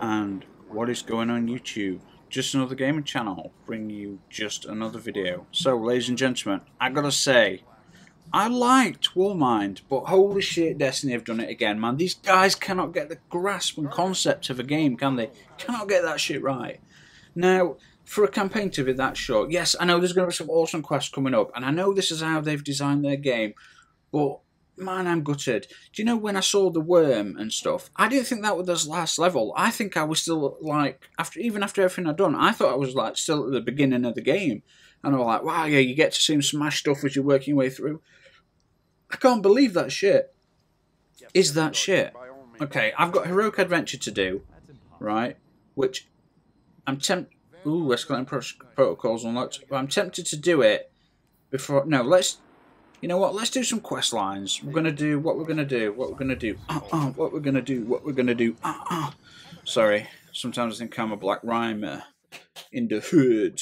and what is going on YouTube? Just another gaming channel, bring you just another video. So, ladies and gentlemen, I gotta say, I liked Warmind, but holy shit, Destiny have done it again, man. These guys cannot get the grasp and concept of a game, can they? Cannot get that shit right. Now, for a campaign to be that short, yes, I know there's going to be some awesome quests coming up, and I know this is how they've designed their game, but man, I'm gutted. Do you know when I saw the worm and stuff? I didn't think that was the last level. I think I was still like after even after everything I'd done, I thought I was like still at the beginning of the game. And I was like, wow, yeah, you get to see him smash stuff as you're working your way through. I can't believe that shit. Is that shit? Okay, I've got heroic adventure to do, right? Which I'm tempted. Ooh, escalating pro protocols unlocked. But I'm tempted to do it before. No, let's you know what? Let's do some quest lines. We're gonna do what we're gonna do. What we're gonna do. Uh, uh, what we're gonna do. What we're gonna do. Uh, uh. Sorry. Sometimes I think I'm a black rhymer in the hood.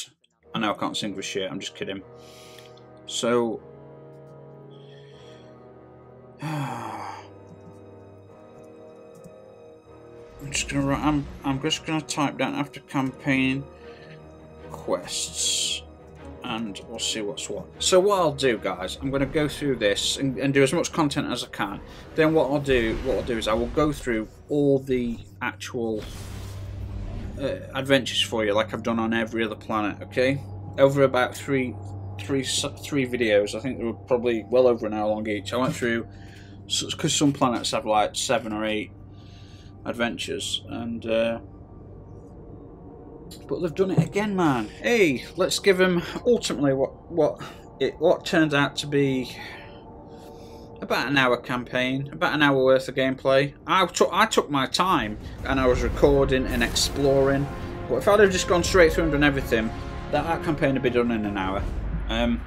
I know I can't sing for shit. I'm just kidding. So. I'm just gonna. write, I'm. I'm just gonna type down after campaign quests and we'll see what's what. So what I'll do, guys, I'm going to go through this and, and, do as much content as I can. Then what I'll do, what I'll do is I will go through all the actual uh, adventures for you, like I've done on every other planet. Okay, over about three, three, three videos. I think they were probably well over an hour long each. I went through because some planets have like seven or eight adventures, and. Uh, but they've done it again, man. Hey, let's give them ultimately what what it what turns out to be about an hour campaign, about an hour worth of gameplay. I took I took my time and I was recording and exploring. But if I'd have just gone straight through and done everything, that, that campaign would be done in an hour. Um,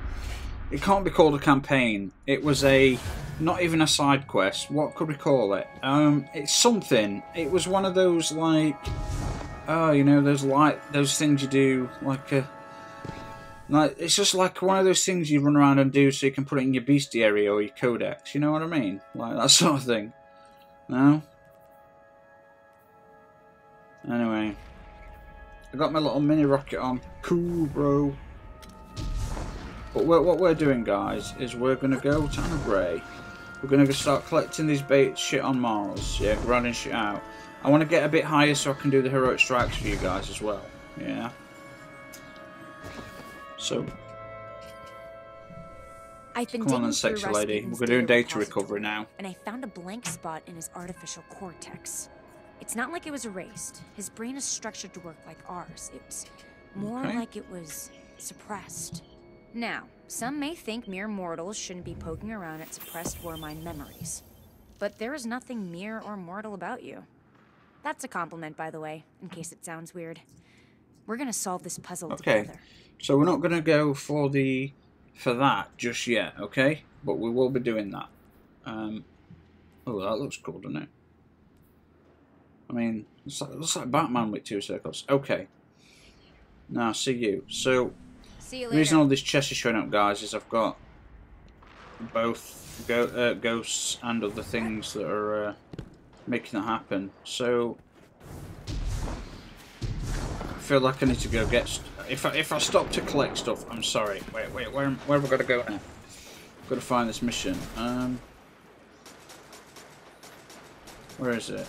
it can't be called a campaign. It was a not even a side quest. What could we call it? Um, it's something. It was one of those like oh, you know, those light, those things you do, like uh, like it's just like one of those things you run around and do so you can put it in your bestiary or your codex. You know what I mean? Like that sort of thing. No. Anyway, I got my little mini rocket on. Cool, bro. But we're, what we're doing, guys, is we're gonna go to Ana Bray. We're gonna start collecting these bait shit on Mars. Yeah, grinding shit out. I want to get a bit higher so I can do the heroic strikes for you guys as well. Yeah. So. I've been Come on then, sexy lady. We're doing data recovery now. And I found a blank spot in his artificial cortex. It's not like it was erased. His brain is structured to work like ours. It's more okay. like it was suppressed. Now, some may think mere mortals shouldn't be poking around at suppressed Warmind memories. But there is nothing mere or mortal about you. That's a compliment, by the way, in case it sounds weird. We're gonna solve this puzzle okay. together. So we're not gonna go for the for that just yet, okay? But we will be doing that. Um, oh, that looks cool, doesn't it? I mean, it's like, it looks like Batman with two circles. Okay. Now, see you. So, see you the reason all this chest is showing up, guys, is I've got both go uh, ghosts and other things that are uh, making that happen. So I feel like I need to go get. if I if I stop to collect stuff, I'm sorry. Wait, wait, where where have I got to go now? Got to find this mission. Um, where is it?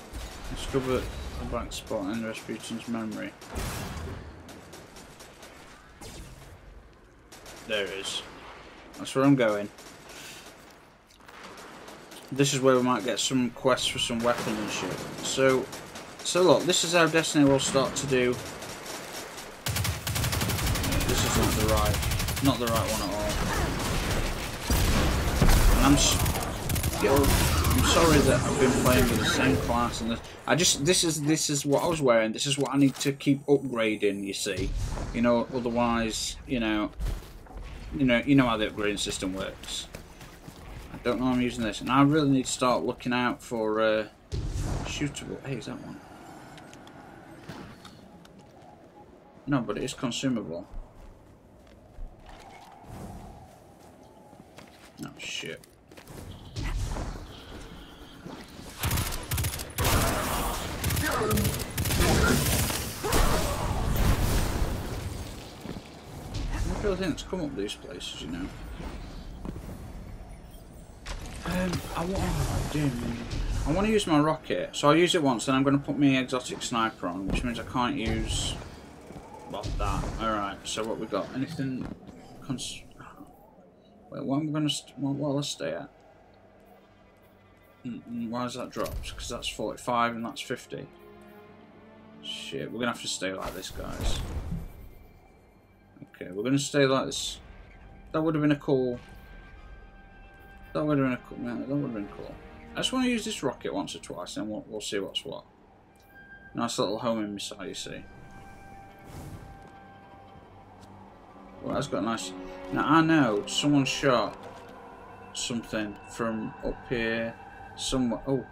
Discover a black spot in Rasputin's memory. There it is. That's where I'm going. This is where we might get some quests for some weapons and shit. So, so look, this is how Destiny will start to do. This is not the right, not the right one at all. And I'm, yo, I'm sorry that I've been playing with the same class and this. I just, this is this is what I was wearing. This is what I need to keep upgrading. You see, you know, otherwise, you know, you know, you know how the upgrading system works. Don't know I'm using this. And I really need to start looking out for uh, shootable. Hey, is that one? No, but it is consumable. Oh, shit. I feel things come up these places, you know. Um, I want, I want to use my rocket, so I'll use it once, then I'm going to put my exotic sniper on, which means I can't use well, that. Alright, so what we got? Anything... Cons Wait, what am I going to... What will I stay at? Mm, mm, why is that dropped? Because that's 45 and that's 50. Shit, we're going to have to stay like this, guys. Okay, we're going to stay like this. That would have been a cool... That would have been a cool... Man, that would have been cool. I just want to use this rocket once or twice, and we'll, we'll see what's what. Nice little homing missile, you see. Well, that's got nice... Now, I know someone shot something from up here somewhere. Oh.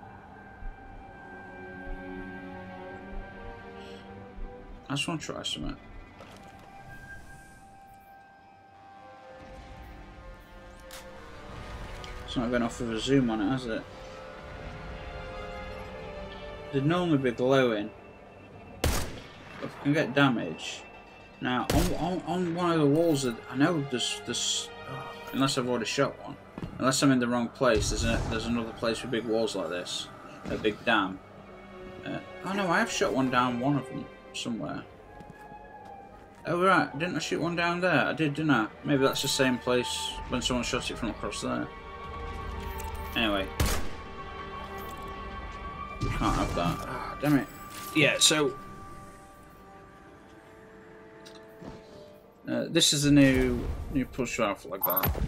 I just want to try something. It's not going off with a zoom on it, has it? They'd normally be glowing. If I can get damage. Now, on, on, on one of the walls, I know there's, there's oh, unless I've already shot one, unless I'm in the wrong place, there's, a, there's another place with big walls like this, a big dam. Uh, oh no, I have shot one down one of them, somewhere. Oh right, didn't I shoot one down there? I did, didn't I? Maybe that's the same place when someone shot it from across there. Anyway. We can't have that. Oh, damn it. Yeah, so... Uh, this is a new new pulse rifle like that.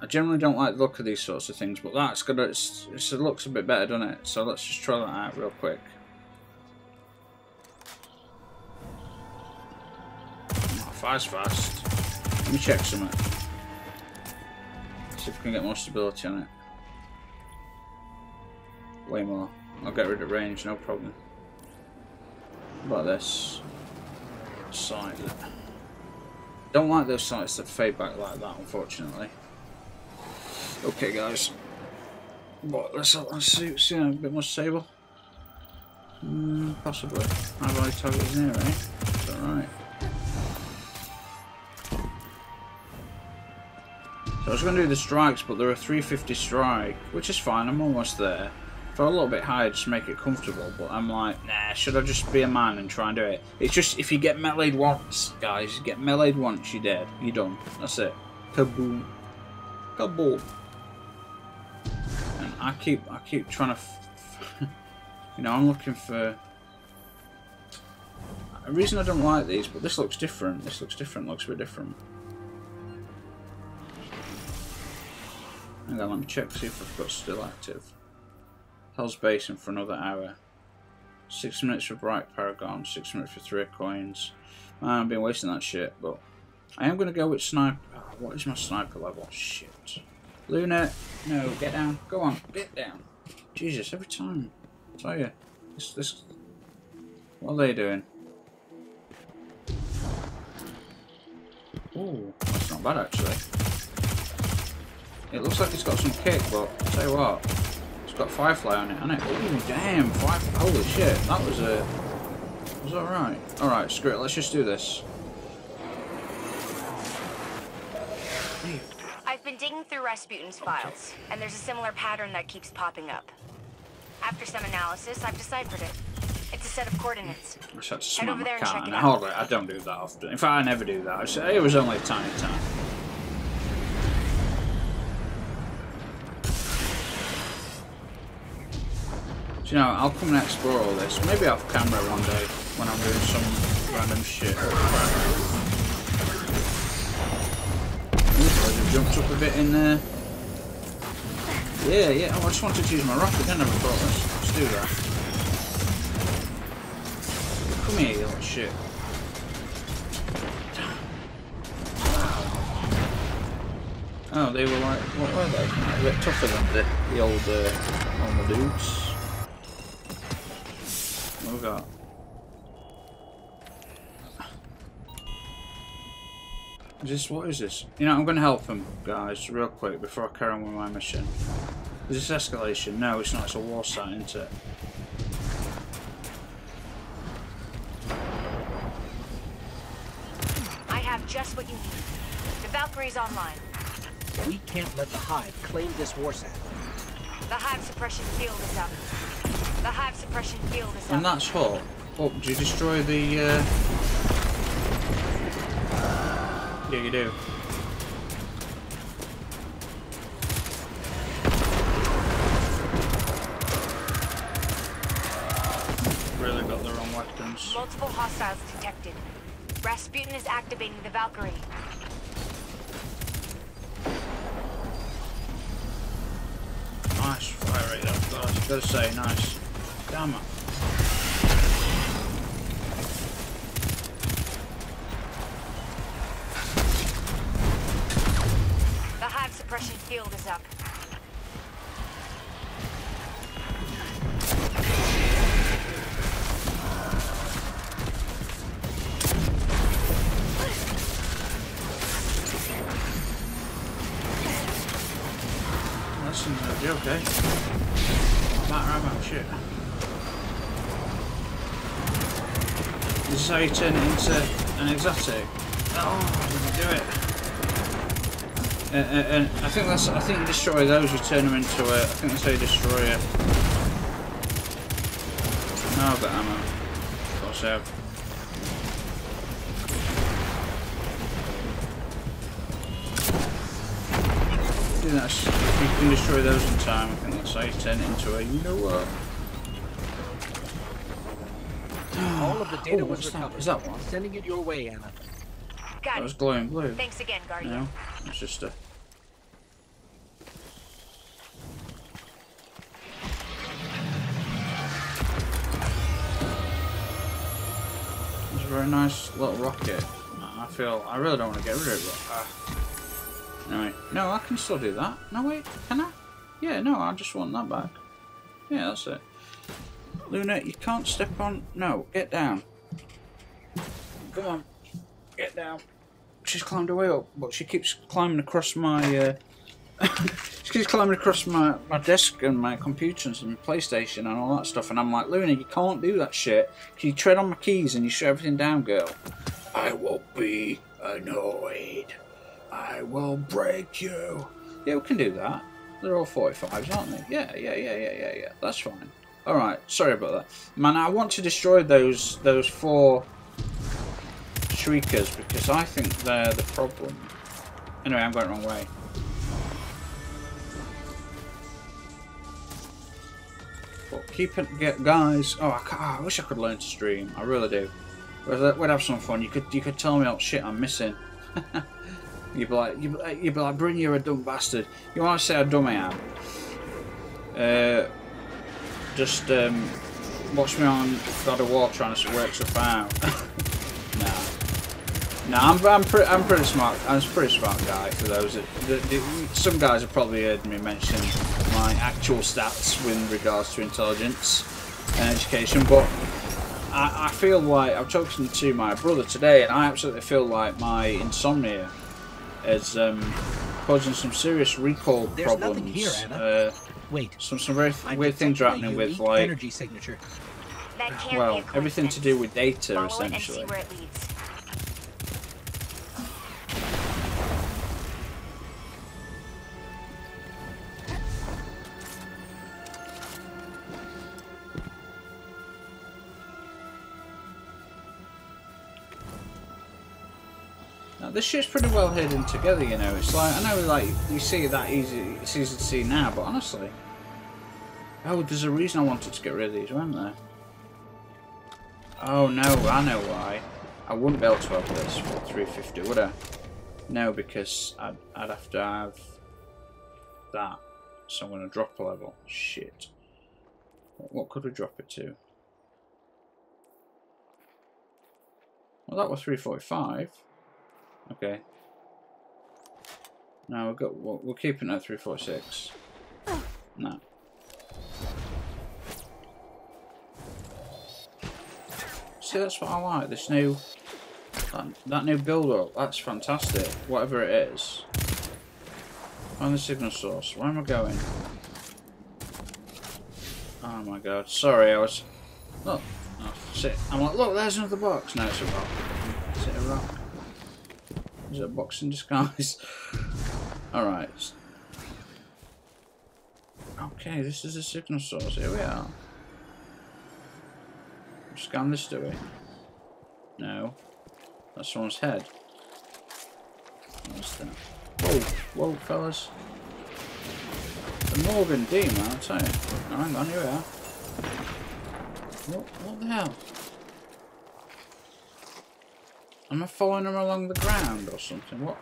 I generally don't like the look of these sorts of things, but that's good. It's, it's, it looks a bit better, doesn't it? So let's just try that out real quick. Fast, fast. Let me check something. See if we can get more stability on it. Way more. I'll get rid of range, no problem. What about this? Sight. Don't like those sights that fade back like that, unfortunately. Okay, guys. But let's, let's see, see a bit more stable. Mm, possibly. I've already targeted here, eh? Is that right? So I was going to do the strikes, but there are 350 strike, which is fine. I'm almost there. For a little bit higher, just to make it comfortable. But I'm like, nah, should I just be a man and try and do it? It's just, if you get meleeed once, guys, get meleeed once, you're dead. You're done. That's it. Kaboom. Kaboom. And I keep, I keep trying to, you know, I'm looking for... A reason I don't like these, but this looks different. This looks different, looks a bit different. Hang on, let me check, see if I've got still active. Hellas Basin for another hour. Six minutes for Bright Paragon, six minutes for three coins. Man, I've been wasting that shit, but I am going to go with sniper. Oh, what is my sniper level? Shit. Luna, no, get down. Go on, get down. Jesus, every time. I tell you, this, this. What are they doing? Oh, that's not bad actually. It looks like it's got some kick, but I'll tell you what, it's got Firefly on it, hasn't it? Ooh, damn, Firefly. Holy shit, that was a... Was alright? Alright, screw it, let's just do this. I've been digging through Rasputin's files, and there's a similar pattern that keeps popping up. After some analysis, I've deciphered it. It's a set of coordinates. I just had to smack my cat, and I, hold it, I don't do that often. In fact, I never do that. It was only a tiny time. You know, I'll come and explore all this. Maybe off camera one day when I'm doing some random shit. I jumped up a bit in there. Yeah, yeah. Oh, I just wanted to use my rocket. I never thought let's, let's do that. Come here, you little shit. Oh, they were like, what were they? A bit tougher than the, the old uh, normal dudes. What we got? Is this, what is this? You know, I'm going to help them, guys, real quick, before I carry on with my mission. Is this escalation? No, it's not. It's a Warsat, isn't it? I have just what you need. The Valkyrie's online. We can't let the Hive claim this war site. The Hive suppression field is up. The Hive suppression field is up. And that's hot. Oh, do you destroy the... Uh... Yeah, you do. Really got the wrong weapons. Multiple hostiles detected. Rasputin is activating the Valkyrie. Nice fire rate, that was gotta say, nice. Damn Turn it into an exotic. Oh, didn't do it. And, and, and I think that's. I think destroy those. You turn them into a. I think that's how you destroy it. No, I've got ammo. Of course I have. I think that's, if you can destroy those in time, I think that's how you turn it into a, you know what? Data Oh, was what's that? recovered. Is that one? Sending it your way, Ana. Got That was it. glowing blue. Thanks again, Guardian. No, it's just a... It's a very nice little rocket. I feel, I really don't want to get rid of it, but... Uh, anyway, no, I can still do that. No, wait, can I? Yeah, no, I just want that back. Yeah, that's it. Luna, you can't step on... No, get down. Come on, get down she's climbed her way up, but she keeps climbing across my. Uh, she keeps climbing across my, my desk and my computers and PlayStation and all that stuff, and I'm like, Luna, you can't do that shit. Can you tread on my keys and you shut everything down, girl? I won't be annoyed. I will break you. Yeah, we can do that. They're all 45s, aren't they? Yeah, yeah, yeah, yeah, yeah, yeah. That's fine. All right. Sorry about that, man. I want to destroy those those four shriekers because I think they're the problem. Anyway, I'm going the wrong way. But keep it, get guys. Oh, I, oh, I wish I could learn to stream. I really do. We'd we'd have some fun. You could you could tell me what shit I'm missing. you'd be like you'd you'd be like, Bryn, you're a dumb bastard. You want to say how dumb I am? Uh, just um, watch me on God of War trying to work stuff out. nah. No, I'm I'm, pre- I'm pretty smart. I'm a pretty smart guy. For those, that, the, the, some guys have probably heard me mention my actual stats with regards to intelligence and education, but I, I feel like I'm talking to my brother today, and I absolutely feel like my insomnia is um, causing some serious recall There's problems. nothing here, Ana. Uh, Wait. some some very I'm weird things are happening with like energy signature. That can't be well a everything to do with data Follow and see essentially. This shit's pretty well hidden together, you know. It's like I know, like you see it that easy. It's easy to see now, but honestly, oh, there's a reason I wanted to get rid of these, weren't there? Oh no, I know why. I wouldn't be able to have this for 350, would I? No, because I'd, I'd have to have that. So I'm going to drop a level. Shit. What, what could we drop it to? Well, that was 345. Okay. No, we've got. We're we're keeping it at 346. No. See, that's what I like. This new. That, that new build up. That's fantastic. Whatever it is. Find the signal source. Where am I going? Oh my god. Sorry, I was. Look. Oh, sit. I'm like, look, there's another box. No, it's a rock. Is it a rock? Is a box in disguise? Alright. Okay, this is a signal source. Here we are. Scan this, do we? No. That's someone's head. What's that? Whoa, whoa, fellas. The Morgan D, man, I'll tell you. Hang on, here we are. What, what the hell? Am I following them along the ground or something? What?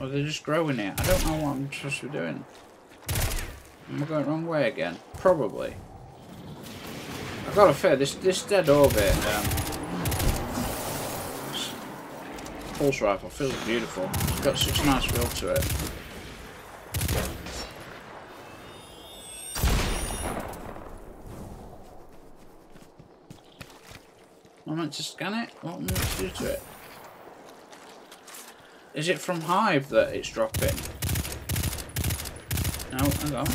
Or they're just growing it? I don't know what I'm supposed to be doing. Am I going the wrong way again? Probably. I've got to fear this this dead orbit um, pulse rifle feels beautiful. It's got such a nice feel to it. I meant to scan it? What am I meant to do to it? Is it from Hive that it's dropping? No, hang on.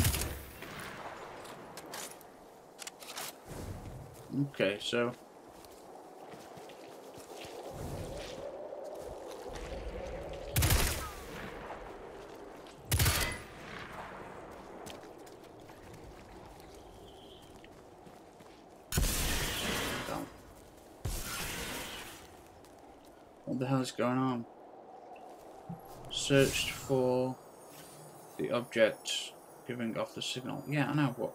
Okay, so... What the hell is going on? Searched for the object giving off the signal. Yeah, I know, what.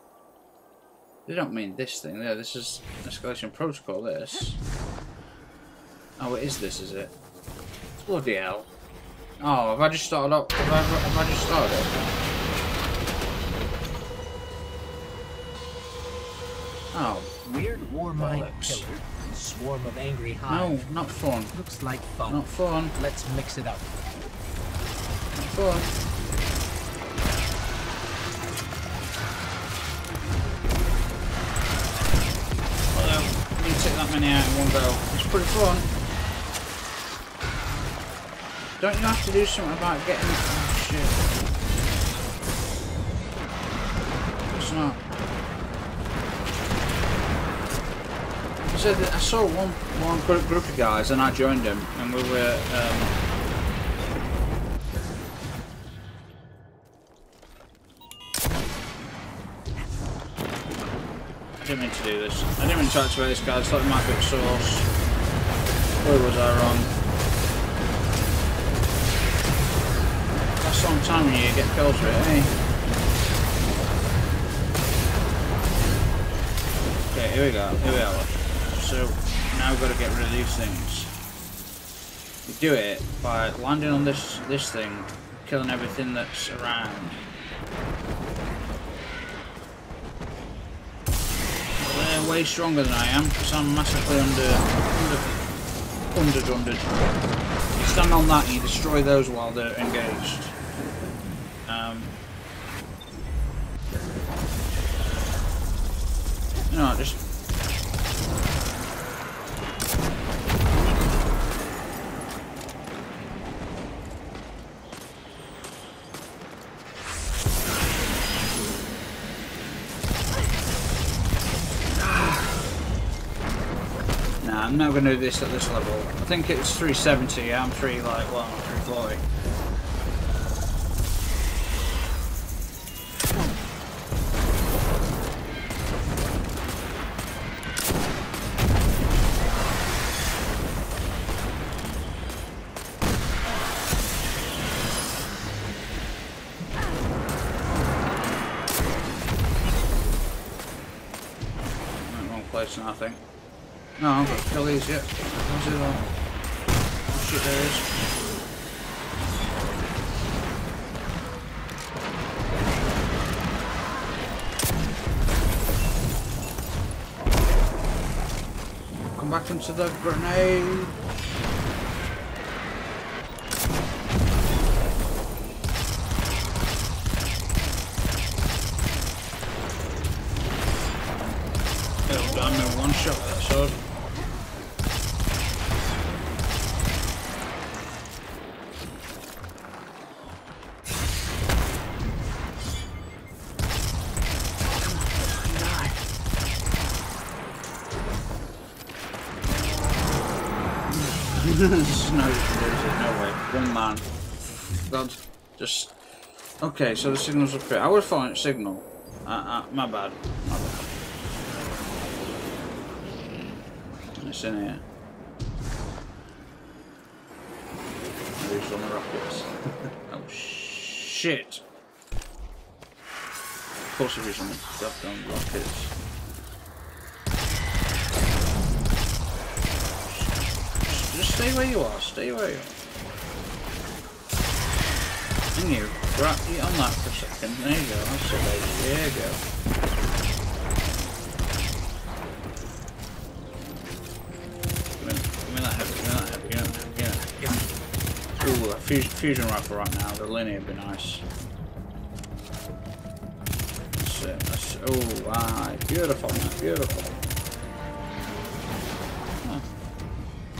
They don't mean this thing there. This is escalation protocol, this. Oh, it is this, is it? Bloody hell. Oh, have I just started up? Have I, have I just started Oh. Weird Warmind killer. Swarm of angry hive. No, not fun. Looks like fun. Not fun. Let's mix it up. Not fun. take that many out in one go. It's pretty fun. Don't you have to do something about getting... Oh, shit. It's not. I I saw one one group of guys and I joined them and we were um, didn't mean to do this. I didn't mean to activate this guy, I thought it might be source. Or was I wrong? That's a long time when you get kills with it, eh? Okay, here we go, here we are. So, now we've got to get rid of these things. We do it by landing on this, this thing, killing everything that's around. They're way stronger than I am because I'm massively under under underdunded. You stand on that and you destroy those while they're engaged. Um, you know, just I'm going to do this at this level. I think it's 370, I'm 3 like, well, 340. These yet. What's it on? Shit, there is. Come back into the grenade. No, no way. One man. God, just... Okay, so the signal's up here. I was thought signal. Uh, uh, my bad. My bad. It's in here. On the rockets. oh, shit. Of course it is on the goddamn rockets. Just stay where you are, stay where you are. And you, right, eat on that for a second. There you go, that's it, lady. There you go. Give. Ooh, a fusion, rifle right now, the linear would be nice. That's it, that's, oh, wow, beautiful, man, beautiful.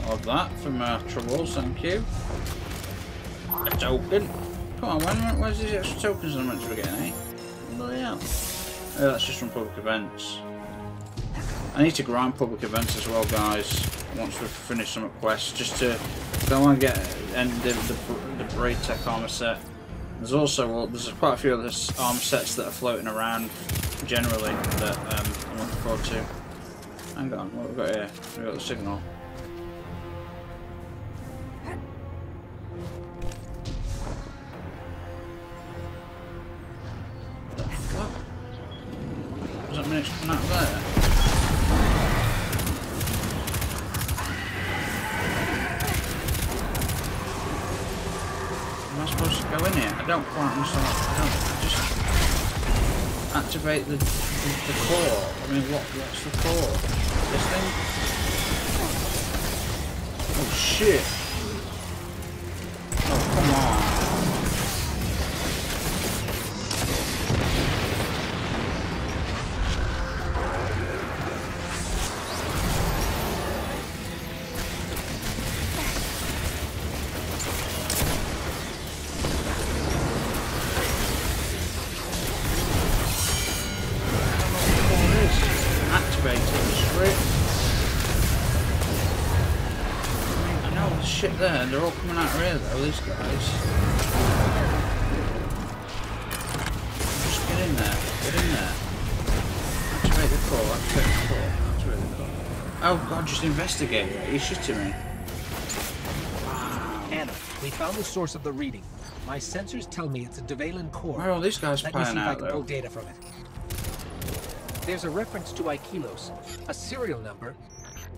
Of that for my troubles, thank you. A token. Come on, when, where's these extra tokens I'm meant to be getting, eh? Yeah. Oh, that's just from public events. I need to grind public events as well, guys, once we've finished some quests, just to... I want to get and the, the, the BrayTech armor set. There's also, well, there's quite a few other armor sets that are floating around, generally, that um, I'm looking forward to. Hang on, what have we got here? We've got the signal. There. Am I supposed to go in here? I don't quite understand. I don't. I just activate the, the, the core. I mean, what what's the core? This thing? Oh shit! Oh come on! These guys. Just get in there. Get in there. Activate the core. Activate the core. Activate the core. Oh god, just investigate it. You're shitting me. Ana, we found the source of the reading. My sensors tell me it's a Deuvelin core. Where are all these guys Let me see if out, I can pull data from it. There's a reference to IKELOS, a serial number.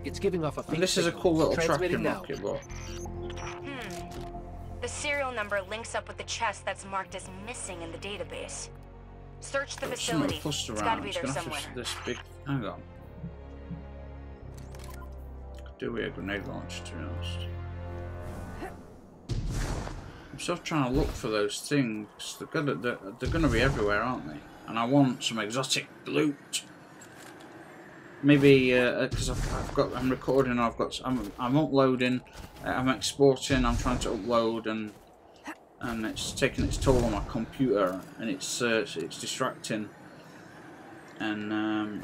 It's giving off a and this is a cool little tracking rocket, but hmm. The serial number links up with the chest that's marked as missing in the database. Search the facility. It's gotta be there somewhere. This big. Hang on. Do we a grenade launcher, to be honest? I'm still trying to look for those things. They're gonna, they're, they're gonna be everywhere, aren't they? And I want some exotic loot. Maybe because uh, I've, I've, got, I'm recording. I've got, I'm, I'm uploading. I'm exporting, I'm trying to upload and and it's taking its toll on my computer and it's uh, it's distracting and um,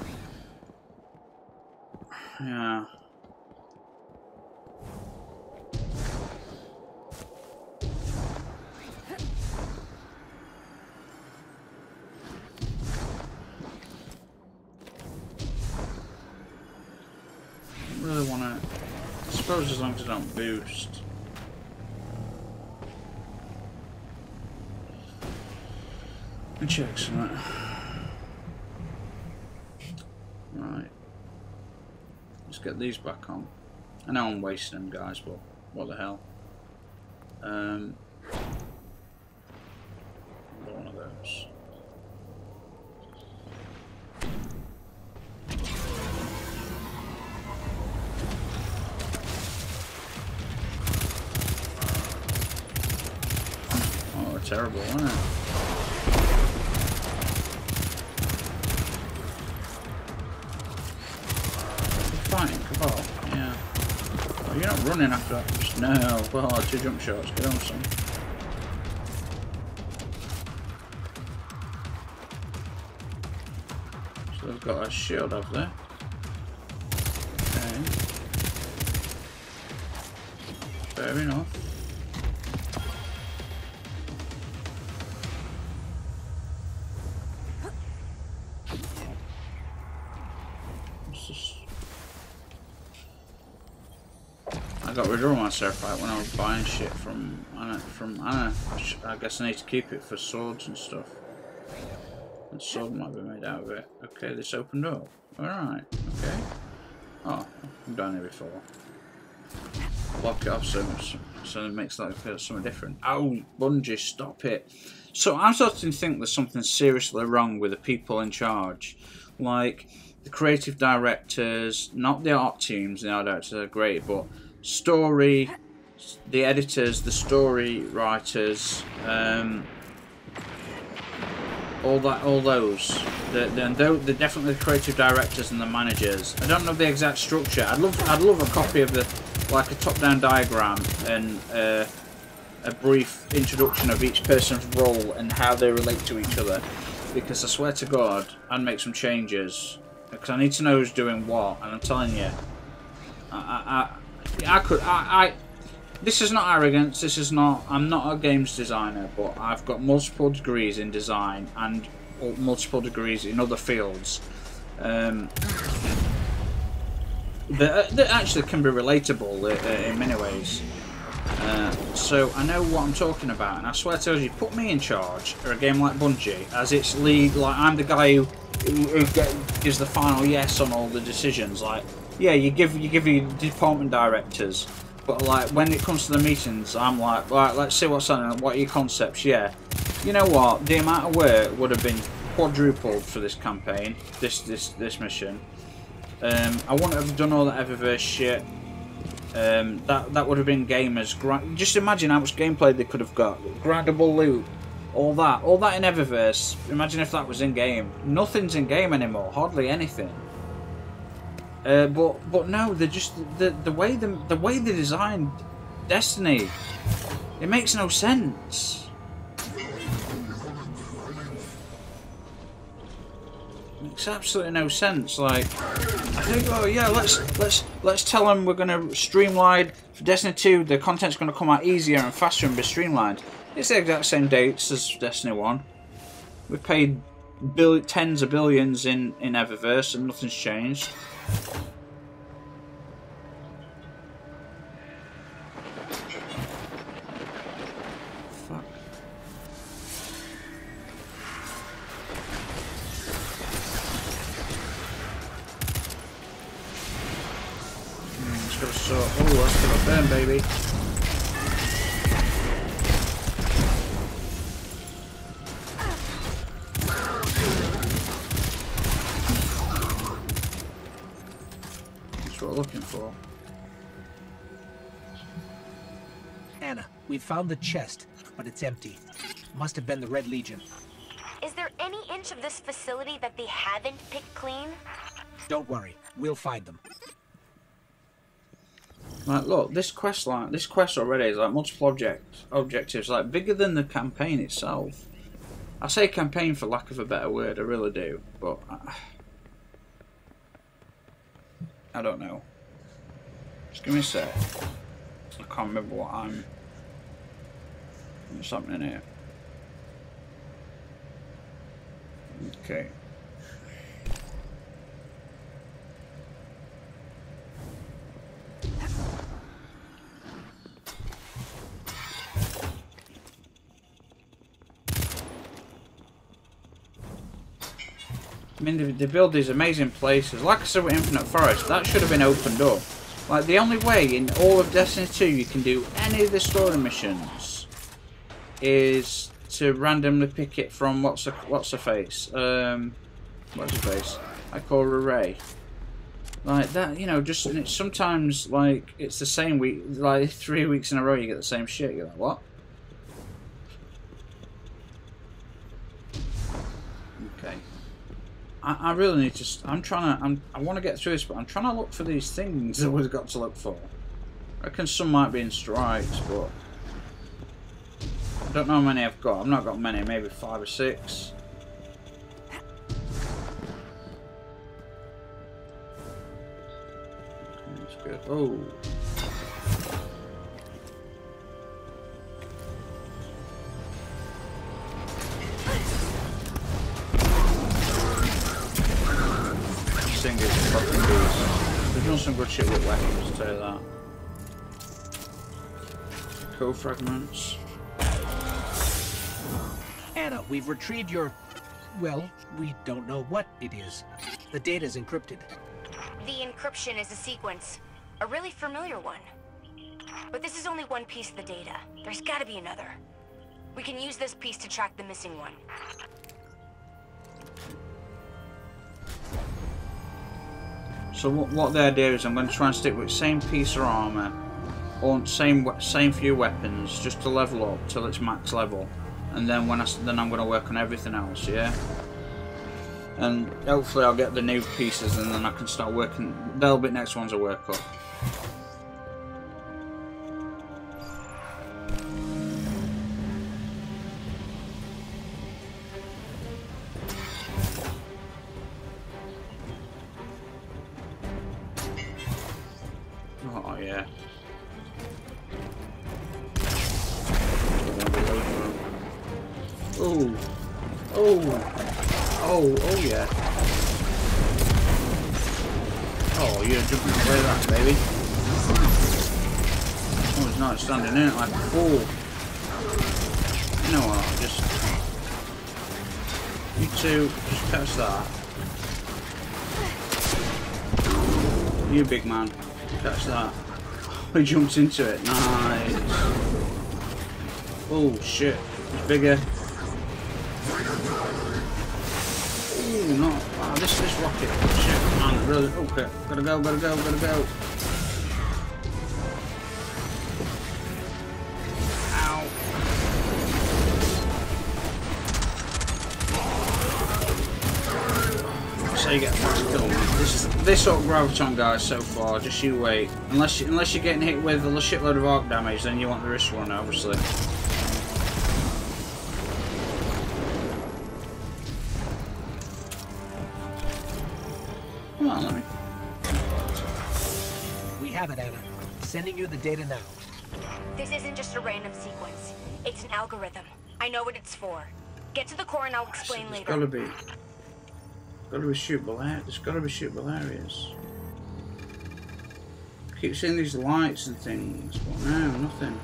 yeah suppose as long as I don't boost. And check something. Right. Let's get these back on. I know I'm wasting them guys, but what the hell. Um, terrible, wasn't it? Fine, Cabal, yeah. Oh, you're not running after that. Just, no, well, two jump shots. Get on, son. So they've got a shield over there. When I was buying shit from Ana. From Ana. I guess I need to keep it for swords and stuff. The sword might be made out of it. Okay, this opened up. Alright, okay. Oh, I've done it before. Lock it off so much, so it makes like something different. Oh, Bungie, stop it. So I'm starting to think there's something seriously wrong with the people in charge. Like, the creative directors, not the art teams, the art directors are great, but story, the editors, the story writers, um, all that, all those. The, the, they're definitely the creative directors and the managers. I don't know the exact structure. I'd love, I'd love a copy of the, like a top-down diagram and uh, a brief introduction of each person's role and how they relate to each other. Because I swear to God, I'd make some changes. Because I need to know who's doing what, and I'm telling you, I, I could, I, I this is not arrogance. This is not. I'm not a games designer, but I've got multiple degrees in design and multiple degrees in other fields um, that, that actually can be relatable uh, uh, in many ways. Uh, so I know what I'm talking about, and I swear to you, put me in charge of a game like Bungie, as its lead. Like I'm the guy who, who, who gives the final yes on all the decisions. Like, yeah, you give you give your department directors but like when it comes to the meetings, I'm like, right, let's see what's on. What are your concepts? Yeah. You know what? The amount of work would have been quadrupled for this campaign, this this this mission. Um, I wouldn't have done all that Eververse shit. Um, that that would have been gamers. Just imagine how much gameplay they could have got. Grindable loot, all that, all that in Eververse. Imagine if that was in game. Nothing's in game anymore. Hardly anything. Uh, but but no, they're just the the way the the way they designed Destiny. It makes no sense. makes absolutely no sense. Like, I think, oh yeah, let's let's let's tell them we're gonna streamline for Destiny 2. The content's gonna come out easier and faster and be streamlined. It's the exact same dates as Destiny 1. We've paid bill tens of billions in in Eververse and nothing's changed. Mm, saw. Oh, that's gonna burn, baby. Looking for. Ana, we found the chest, but it's empty. Must have been the Red Legion. Is there any inch of this facility that they haven't picked clean? Don't worry, we'll find them. Like, look, this quest line, this quest already is like multiple object objectives, like bigger than the campaign itself. I say campaign for lack of a better word, I really do, but I, I don't know. Just give me a sec. I can't remember what I'm... There's something in here. Okay. I mean, they, they build these amazing places. Like I said with Infinite Forest, that should have been opened up. Like, the only way in all of Destiny 2 you can do any of the story missions is to randomly pick it from what's a what's a face? Um, what's a face? Ikora Rey. Like that, you know, just and it's sometimes like it's the same week, like three weeks in a row you get the same shit. You're like, what? I, I really need to. I'm trying to. I'm, I want to get through this, but I'm trying to look for these things that we've got to look for. I reckon some might be in strikes, but I don't know how many I've got. I've not got many. Maybe five or six. That's good. Oh. Some good shit with weapons, I'll tell you that. Code fragments. Ana, we've retrieved your... Well, we don't know what it is. The data's encrypted. The encryption is a sequence. A really familiar one. But this is only one piece of the data. There's gotta be another. We can use this piece to track the missing one. So what, what they're doing is I'm going to try and stick with same piece of armour, or same same few weapons, just to level up till it's max level, and then when I then I'm going to work on everything else, yeah. And hopefully I'll get the new pieces, and then I can start working. They'll be next ones I work up. He jumps into it. Nice. Oh shit. It's bigger. Ooh, no. Wow, this this rocket. Shit, man. Really. Okay. Gotta go, gotta go, gotta go. You get a fast kill. This is this sort of graviton guys so far. Just you wait. Unless you, unless you're getting hit with a shitload of arc damage, then you want the wrist one, obviously. Come on, let me. We have it, Ana. Sending you the data now. This isn't just a random sequence. It's an algorithm. I know what it's for. Get to the core and I'll explain There's later. gotta be. Gotta be shootable areas. There's gotta be shootable areas. I keep seeing these lights and things, but no, nothing.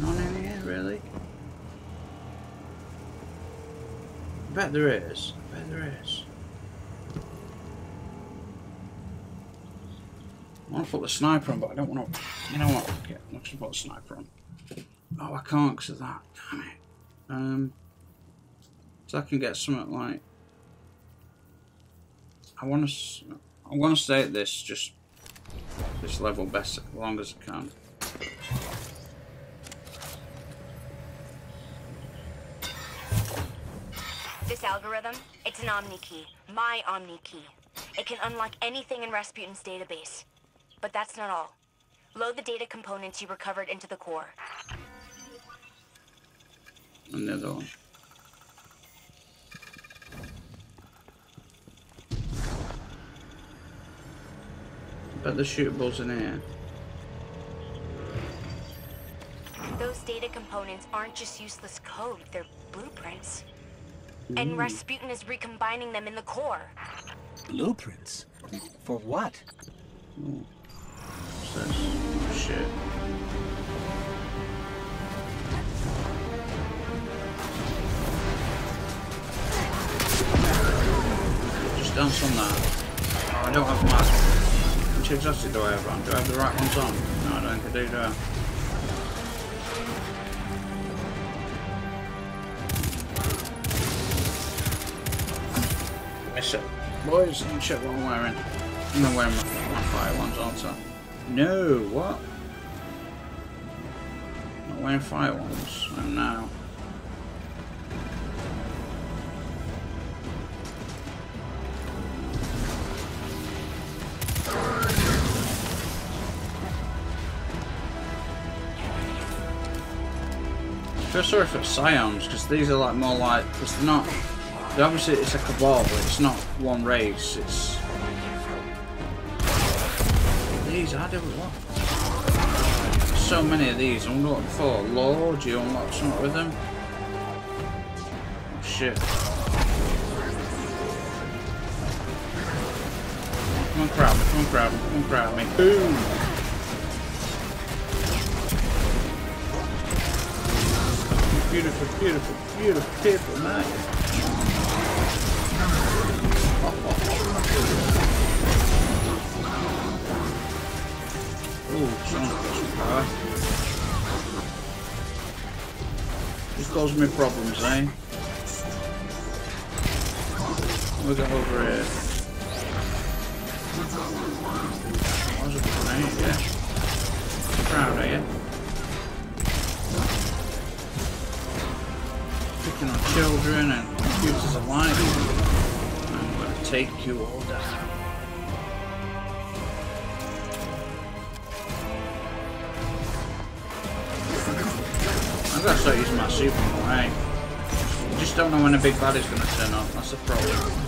None in here, really? I bet there is. I bet there is. I want to put the sniper on, but I don't want to. You know what? Okay, I'm just put the sniper on. Oh, I can't because of that. Damn it. Um, so I can get something like. I want to. I want to stay at this just this level best as long as I can. This algorithm, it's an Omni key. My Omni key. It can unlock anything in Rasputin's database. But that's not all. Load the data components you recovered into the core. And the other one. But the shootables in here. Those data components aren't just useless code, they're blueprints. And mm. Rasputin is recombining them in the core. Blueprints? For what? What's this? Oh, shit. On that. Oh, I don't have my... Which exhausted do I have on? Do I have the right ones on? No, I don't think I do, do I? Miss it. Boys, me check what I'm wearing. I'm not wearing my, my fire ones, aren't I? No, what? Not wearing fire ones. Oh no. feel sorry for Scions, because these are like more like, it's not, obviously it's a cabal, but it's not one race, it's... These, are different? So many of these, I'm looking for Lord, you unlock something with them? Oh, shit. Come on, crowd me, come on, crowd me, come on, crowd me. Boom! Beautiful, beautiful, beautiful, beautiful night. Some power. This causing me problems, eh? At over here. What's a grenade, yeah? Proud, are you? Picking on children and computers alike. I'm gonna take you all down. Got to start using my super right? Just don't know when a big body's going to turn up. That's the problem.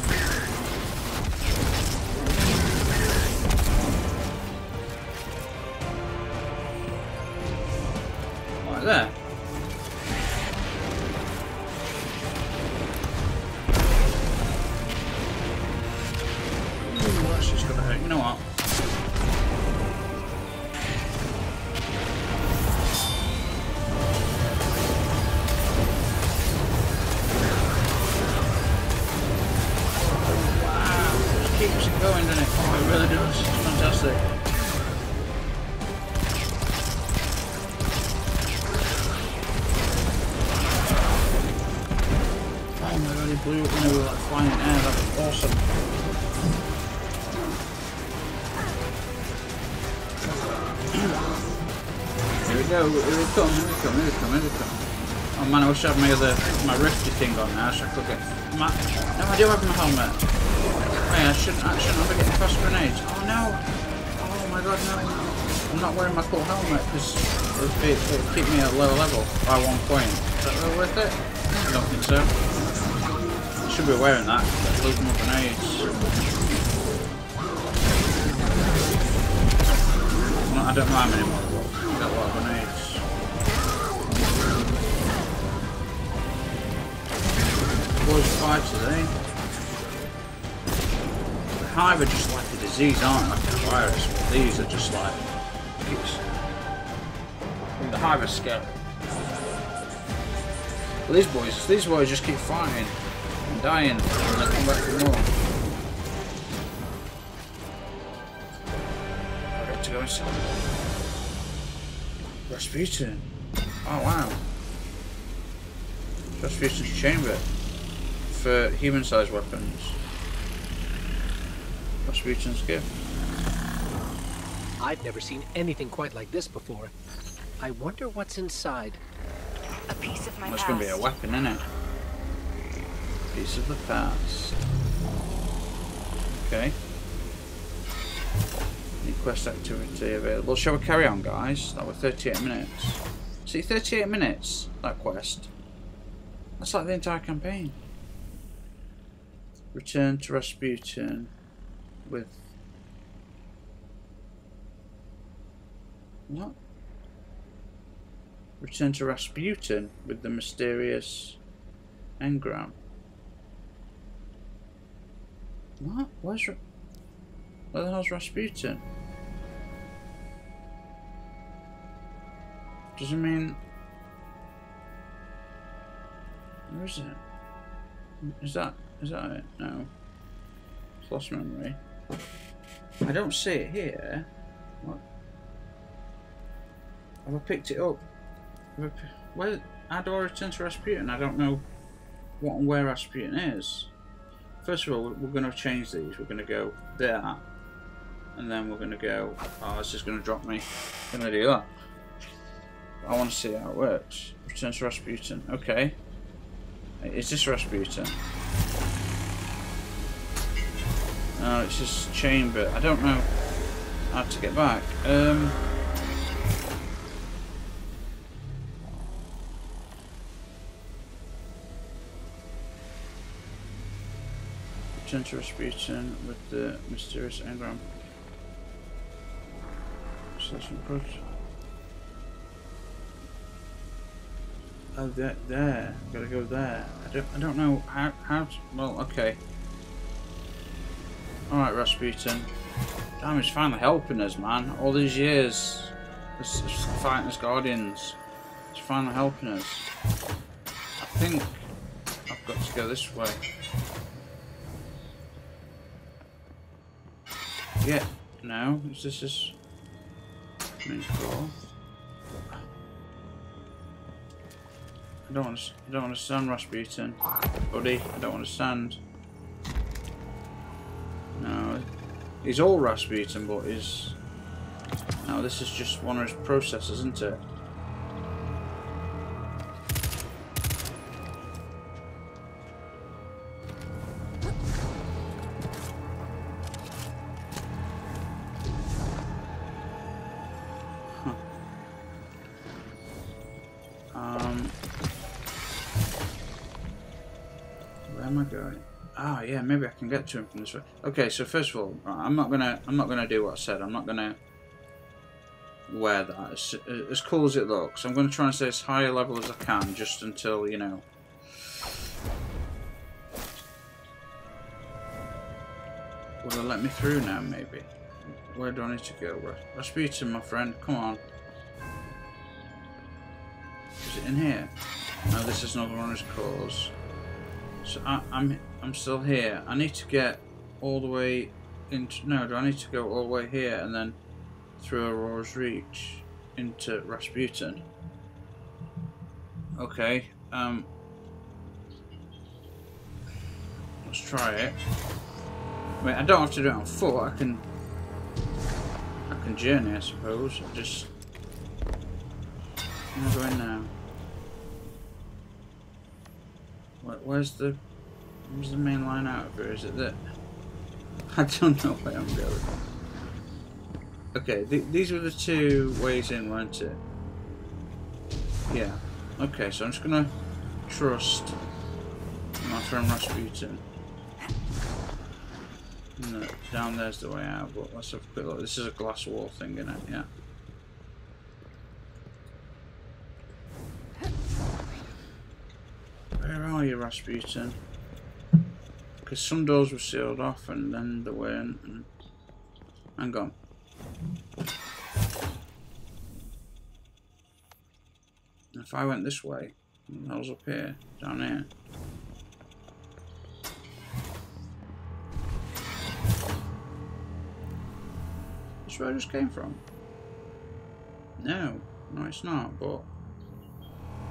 Keeps it going, doesn't it? It really does. It's fantastic. Oh my god, he blew up when we were like flying in air. That was awesome. Here we go. Here we come. Here we come. Here we come. Here we come. Oh man, I wish I had my other my rifty thing on now, so I could get. My, no, I do have my helmet. Hey, I shouldn't. I shouldn't be getting cross grenades. Oh no! Oh my god, no! I'm not wearing my cool helmet because it, it, it'll keep me at a low level by one point. Is that really worth it? I don't think so. I should be wearing that. Lose more grenades. Well, I don't know how many more. I've got a lot of grenades. Boys fights today. The Hive are just like the disease, aren't? Like a virus. But these are just like. It's, the Hive are. But these boys, these boys just keep fighting and dying, and they come back for more. Ready to go inside. Rasputin. Oh wow. Rasputin's chamber for human-sized weapons. Rasputin's gift. I've never seen anything quite like this before. I wonder what's inside. A piece of my That's past. gonna be a weapon, isn't it? Piece of the past. Okay. New quest activity available. Shall we carry on, guys? That was 38 minutes. See, 38 minutes, that quest. That's like the entire campaign. Return to Rasputin with... What? Return to Rasputin with the mysterious engram. What? Where's Ra- Where the hell's Rasputin? Does it mean... Where is it? Is that... Is that it? No. It's lost memory. I don't see it here. What? Have I picked it up? Have I Where? How do I return to Rasputin? I don't know what and where Rasputin is. First of all, we're going to change these. We're going to go there. And then we're going to go... Oh, it's just going to drop me. I'm going to do that. I want to see how it works. Return to Rasputin. Okay. Is this Rasputin? No, it's just chamber. I don't know how to get back. Um... To Rasputin with the mysterious engram. Selection approach. Oh, there, there. Gotta go there. I don't, I don't know how, how. To, well, okay. All right, Rasputin. Damn, he's finally helping us, man. All these years, fighting as Guardians. He's finally helping us. I think I've got to go this way. Yeah, no, is this is main crawl? I don't want to, I don't understand Rasputin, buddy. I don't understand. No, he's all Rasputin, but he's no. This is just one of his processes, isn't it? Get to him from this way. Okay, so first of all, I'm not gonna I'm not gonna do what I said. I'm not gonna wear that. As, as cool as it looks, I'm gonna try and stay as high a level as I can, just until you know. Will they let me through now? Maybe. Where do I need to go? Rasputin, my friend, come on. Is it in here? No, this is another his cause. So I, I'm I'm still here. I need to get all the way into... No, do I need to go all the way here and then through Aurora's Reach into Rasputin? Okay, um... Let's try it. Wait, I don't have to do it on foot. I can... I can journey, I suppose. I just... I'm going now. Where's the Where's the main line out here? Is it that? I don't know where I'm going. Okay, th these were the two ways in, weren't it? Yeah. Okay, so I'm just gonna trust my friend Rasputin. No, down there's the way out, but let's have a quick look. This is a glass wall thing, isn't it? Yeah. Where are you, Rasputin? Because some doors were sealed off and then they weren't. And... On. If I went this way, I was up here, down here. This where I just came from? No, no it's not, but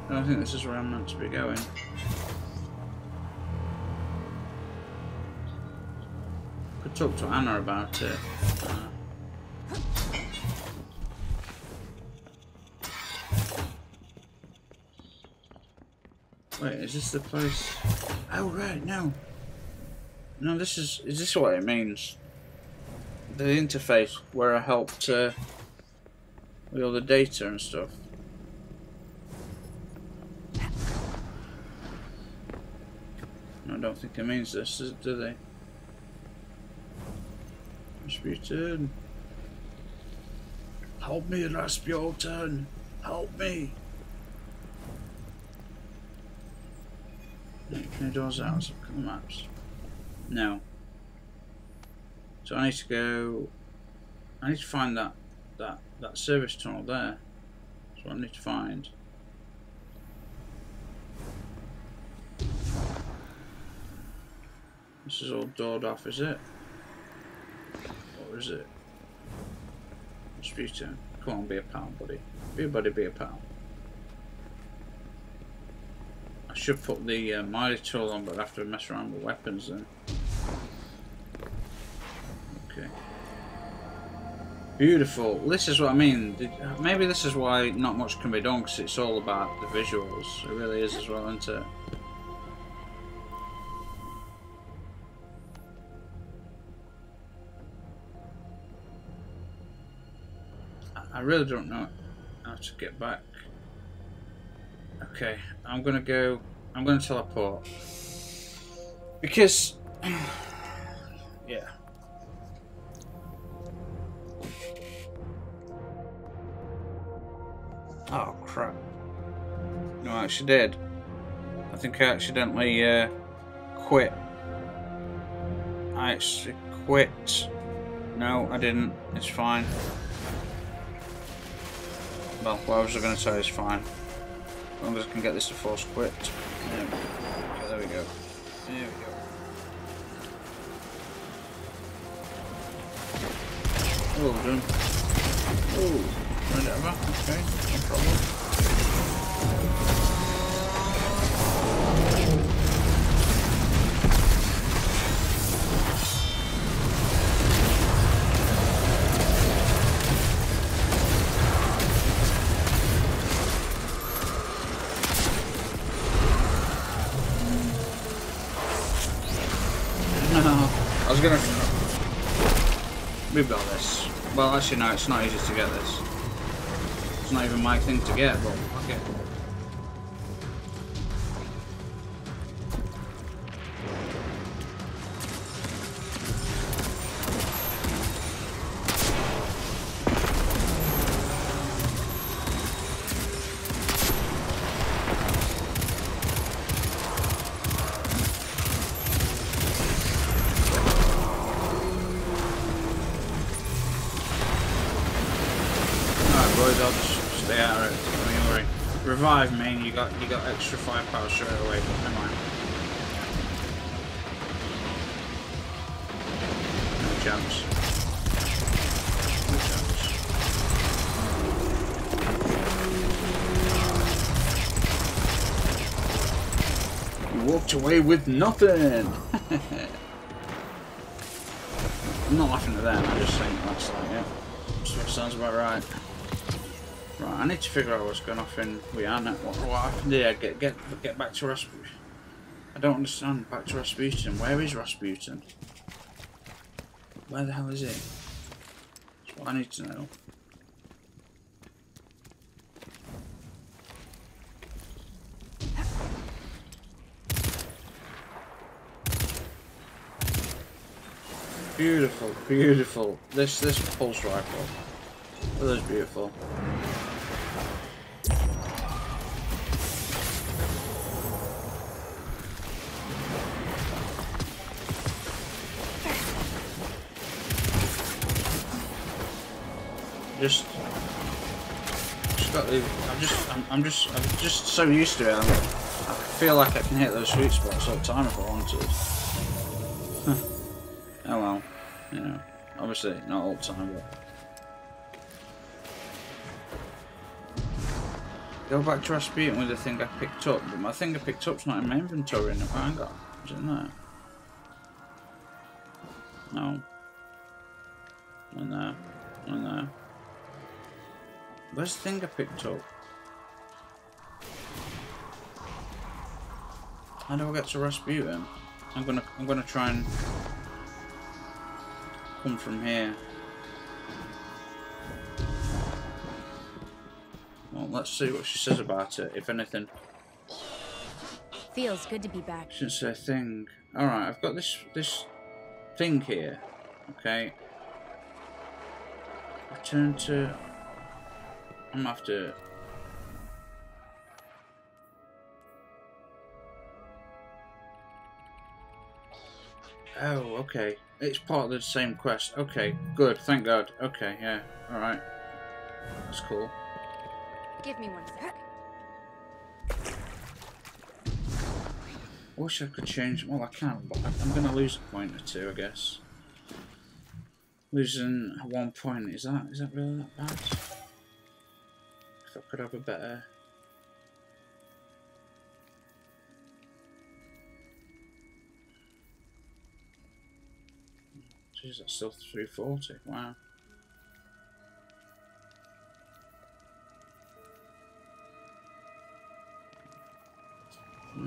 I don't think this is where I'm meant to be going. Could talk to Ana about it. Uh, wait, is this the place? Oh, right, no. No, this is... Is this what it means? The interface where I helped uh, with all the data and stuff. I don't think it means this, do they? Rasputin. Help me, Rasputin. Help me. Can doors out some cool maps? No. So I need to go I need to find that that that service tunnel there. That's what I need to find. This is all doored off, is it? Is it? Rasputin. Come on, be a pal, buddy. A be a pal. I should put the uh, tool on, but I have to mess around with weapons then. Okay. Beautiful. This is what I mean. Maybe this is why not much can be done, because it's all about the visuals. It really is as well, isn't it? I really don't know how to get back. Okay, I'm gonna go. I'm gonna teleport because, yeah. Oh crap! No, I actually did. I think I accidentally uh, quit. I actually quit No, I didn't. It's fine. Well, what was I going to say? It's fine. As long as I can get this to force quit. There we go. There we go. There we go. Well done. Oh, whatever. Okay, no problem. Well, actually, no, it's not easy to get this. It's not even my thing to get, but okay. Alright, extra firepower straight away. But never mind. No chance. You walked away with nothing. I'm not laughing at them. I'm just saying that's like yeah. Sounds about right. Right, I need to figure out what's going off in Rihanna. What, what happened here? Get get get back to Rasputin. I don't understand. Back to Rasputin. Where is Rasputin? Where the hell is he? That's what I need to know. Beautiful, beautiful. This this pulse rifle. Oh, that's beautiful. Just, just got the. I'm just, I'm, I'm just, I'm just so used to it. I'm, I feel like I can hit those sweet spots all the time if I wanted. oh well, you know, obviously not all the time, but. Go back to Rasputin with the thing I picked up, but my thing I picked up's not in my inventory in the Vanguard. Is it there? No. In there. In. Where's the thing I picked up? How do I get to Rasputin? I'm gonna I'm gonna try and come from here. Well, let's see what she says about it, if anything. Feels good to be back. Shouldn't say a thing. Alright, I've got this this thing here. Okay. Return to I'm gonna have to Oh, okay. It's part of the same quest. Okay, good, thank God. Okay, yeah, alright. That's cool. Give me one sec. Wish I could change. Well, I can, but I'm going to lose a point or two, I guess. Losing one point is that is that really that bad? I could have a better. Jeez, that's still 340. Wow.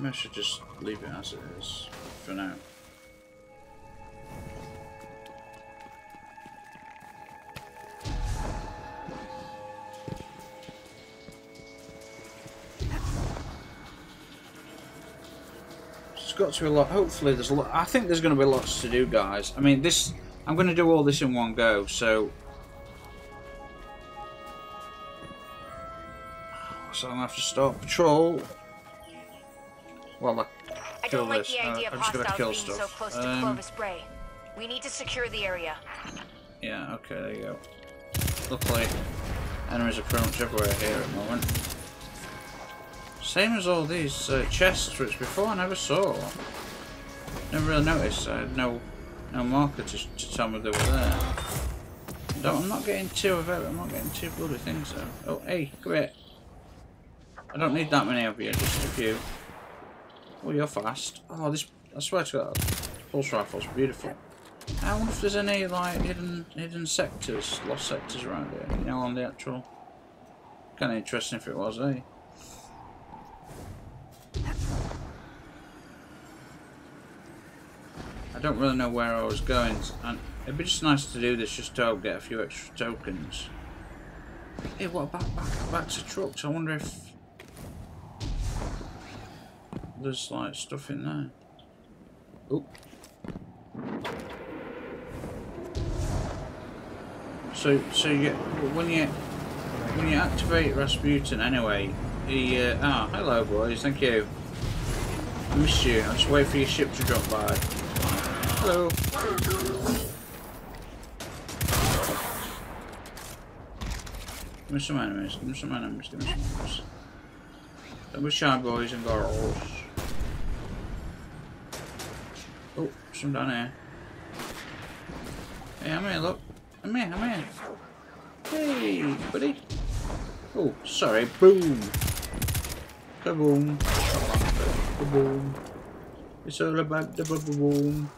I should just leave it as it is for now. Got to be a lot. Hopefully, there's a lot. I think there's going to be lots to do, guys. I mean, this. I'm going to do all this in one go, so. So I'm going to have to start patrol. Well, I I don't like this. the No, idea of I'm just gonna hostiles kill being stuff. so close to Um, Clovis Bray. We need to secure the area. Yeah, okay, there you go. Look like enemies are pretty much everywhere here at the moment. Same as all these uh, chests, which before I never saw. Never really noticed. I had no no marker to, to tell me they were there. Don't, I'm not getting two of it. I'm not getting two bloody things though. Oh, hey, come here. I don't need that many of you, just a few. Oh, you're fast. Oh, this, I swear to God, pulse rifle's beautiful. I wonder if there's any, like, hidden hidden sectors, lost sectors around here, you know, on the actual... Kind of interesting if it was, eh? I don't really know where I was going, and it'd be just nice to do this just to get a few extra tokens. Hey, what about back, back to trucks? I wonder if there's like stuff in there. Oh. So, so you when you when you activate Rasputin anyway, he uh, ah hello boys, thank you. I missed you. I just wait for your ship to drop by. Hello. Give me some enemies. Give me some enemies. Give me some enemies. Don't be shy, boys and girls. Oh, some down here. Hey, I'm here, look. I'm here, I'm here. Hey, buddy. Oh, sorry. Boom. Kaboom. Kaboom. It's all about the boom.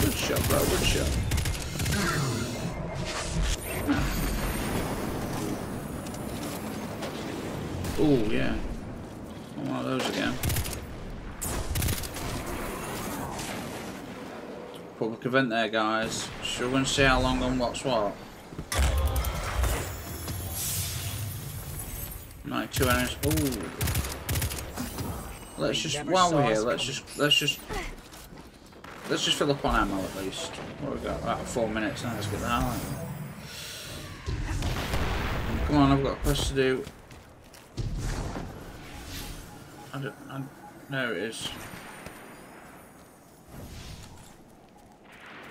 Good shot, bro. Good shot. Oh, yeah. One of those again. Public event there, guys. Sure, we're going to see how long on what's what. Right, two enemies. Ooh. Let's just while we're here, let's just let's just let's just fill up on ammo at least. What we got? About four minutes now. Let's get that out. Come on, I've got a quest to do. I don't. I, there it is.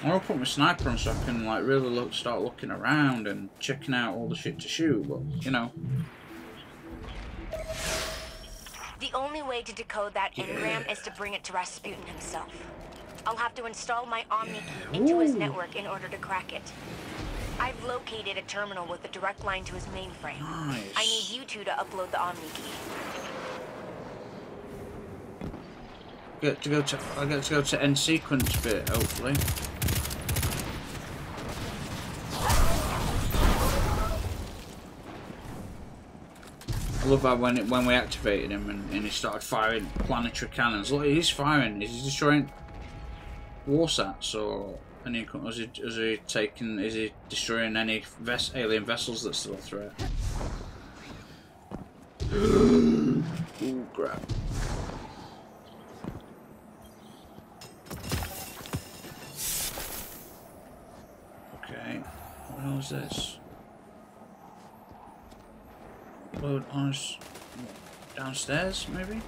I want to put my sniper on so I can like really look, start looking around and checking out all the shit to shoot. But you know. The only way to decode that engram is to bring it to Rasputin himself. I'll have to install my Omni key into his network in order to crack it. I've located a terminal with a direct line to his mainframe. Nice. I need you two to upload the Omni key. Get to go to I get to go to end sequence bit hopefully. I love how when it, when we activated him and, and he started firing planetary cannons. Look, he's firing. Is he destroying warsats or any? Is he, is he taking? Is he destroying any ves alien vessels that's still a threat? Ooh, crap. Okay, what hell is this? Load on downstairs, maybe?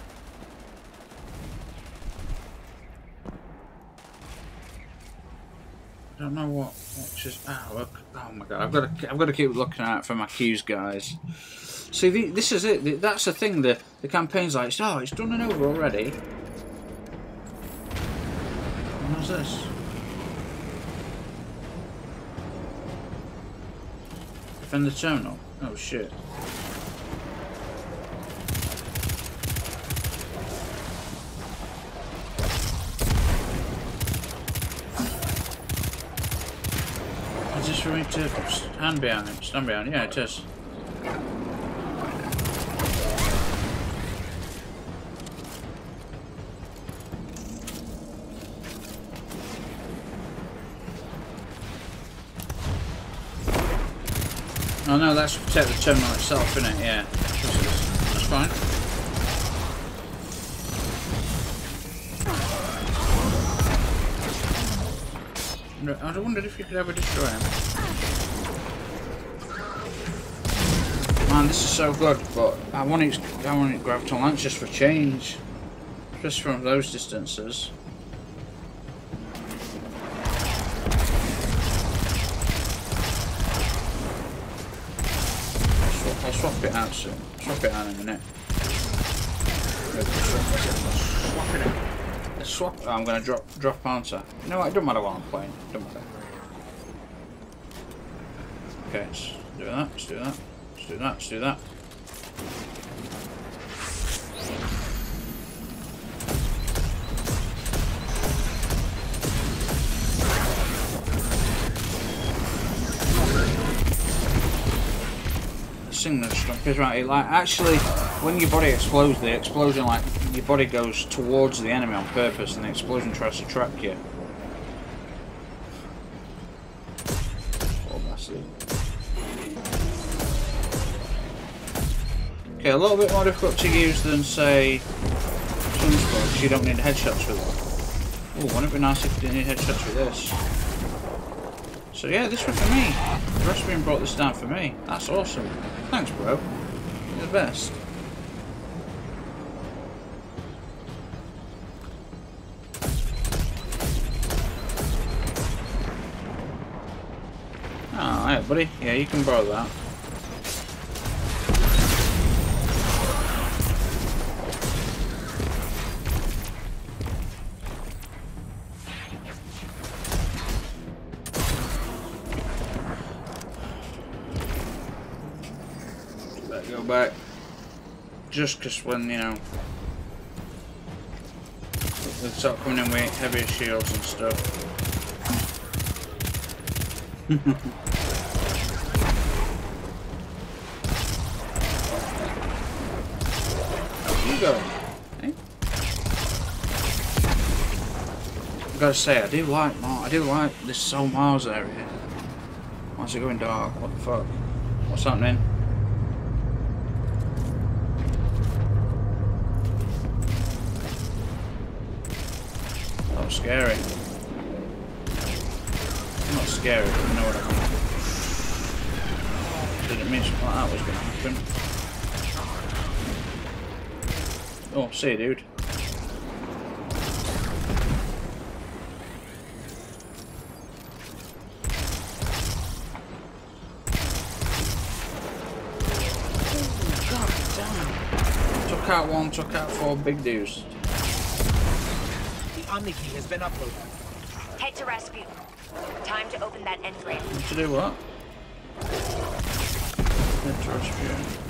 I don't know what, what just ah look oh my god I've got to I've got to keep looking out for my cues guys. See the, this is it the- that's the thing the the campaign's like oh it's done and over already. What's this? Defend the terminal? Oh shit This to stand behind behind, yeah it is. Oh no, that's to protect the terminal itself, isn't it? Yeah. That's fine. I wondered if you could ever destroy him. Man, this is so good, but I want it, I want it Graviton Lance just for change. Just from those distances. I'll swap, I'll swap it out soon. Swap it out in a minute. Swap it out. Swap. Oh, I'm gonna drop drop answer. You know what? It don't matter what I'm playing. Don't matter. Okay, let's do that. Let's do that. Let's do that. Let's do that. Sing the strumpets right. It like actually, when your body explodes, the explosion like your body goes towards the enemy on purpose, and the explosion tries to trap you. Oh. Okay, a little bit more difficult to use than say Sunshot, because you don't need headshots with it. Oh, wouldn't it be nice if you didn't need headshots with this? So yeah, this one for me. The rest Rasputin brought this down for me. That's awesome. Thanks, bro. You're the best. Buddy. Yeah, you can borrow that. Better go back. Just because when, you know, they start coming in with heavier shields and stuff. Eh? I gotta say, I do like I do like this Soul Mars area. Why's it going dark? What the fuck? What's happening? That was scary. Not scary, but know what I mean. Didn't mean something like that was to happen. Oh, see you, dude. God er damn. Took out one, took out four big dudes. The Omni key has been uploaded. Head to Rasputin. Time to open that engram. To do what? Interesting. I just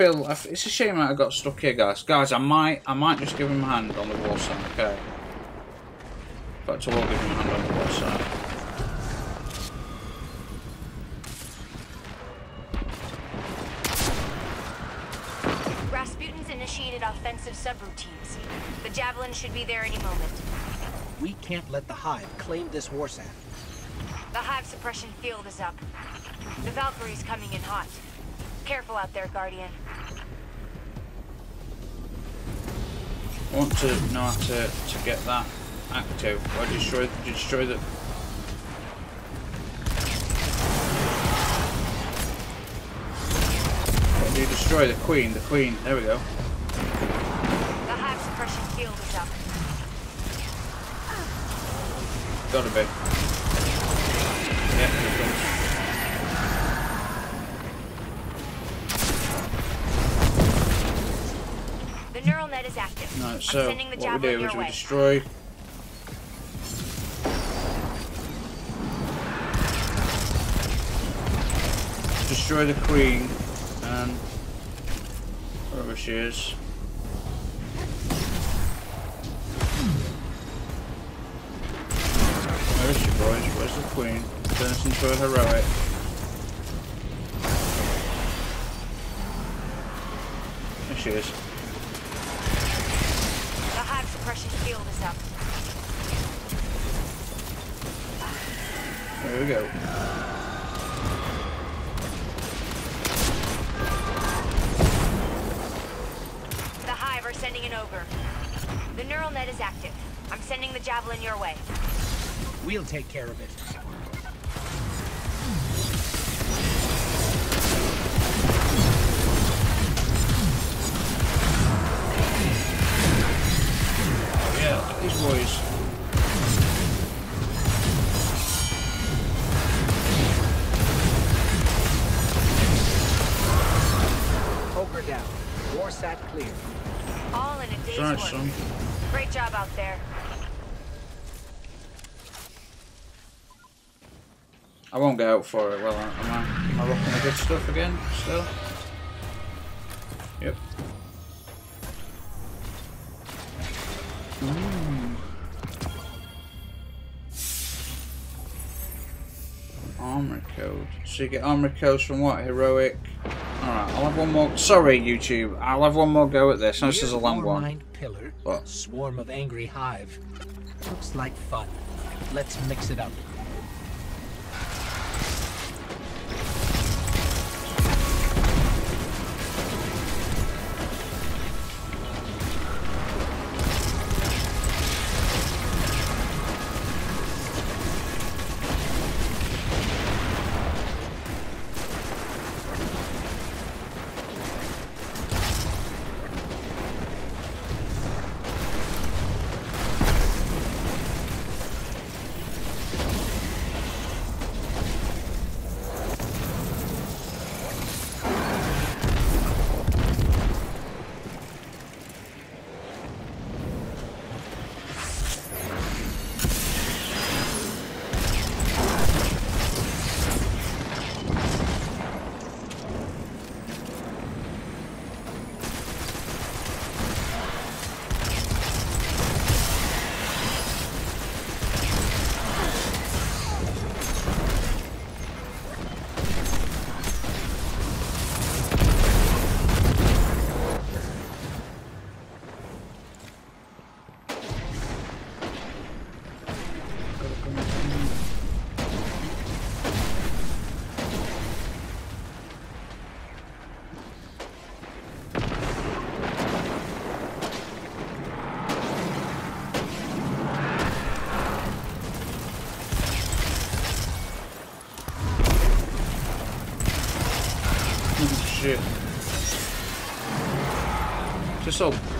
feel it's a shame that I got stuck here, guys. Guys, I might I might just give him a hand on the wall side, okay? In fact, I will give him a hand on the wall side. Rasputin's initiated offensive subroutines. The Javelin should be there any moment. We can't let the Hive claim this Warsat. The hive suppression field is up. The Valkyrie's coming in hot. Careful out there, Guardian. I want to know how uh, to, to get that active. Or destroy destroy the Or do you destroy the queen? The queen. There we go. The hive suppression field is up. Gotta be. Net is active. Right, so what we do is we destroy. Destroy the queen and wherever she is. Where is she, boys? Where's the queen? Turn this into a heroic. There she is. Hive suppression field is up. There we go. The Hive are sending an ogre. The neural net is active. I'm sending the javelin your way. We'll take care of it. I won't get out for it. Well, am I? Am I rocking the good stuff again? Still? Yep. Hmm. Ooh. Armory code. So you get armory codes from what? Heroic. Alright, I'll have one more. Sorry, YouTube. I'll have one more go at this. This is a long one. Pillar. What? Swarm of angry hive. Looks like fun. Let's mix it up.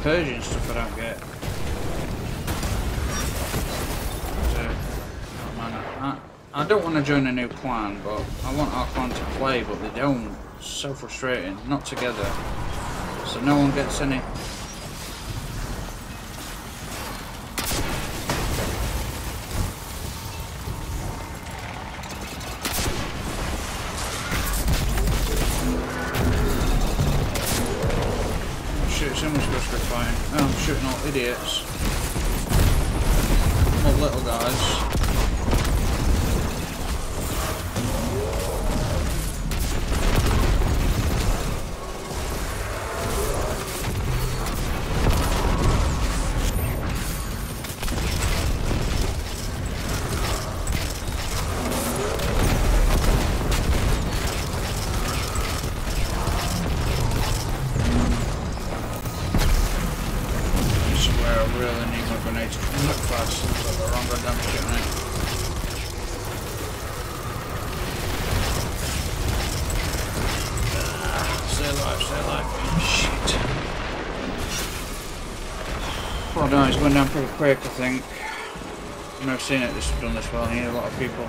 Persian stuff I don't get. I, I don't want to join a new clan, but I want our clan to play, but they don't. It's so frustrating. Not together. So no one gets any. Fighting. Oh, I'm shooting all idiots. All little guys. Quick, I think. I've never seen it this done this well. I need a lot of people.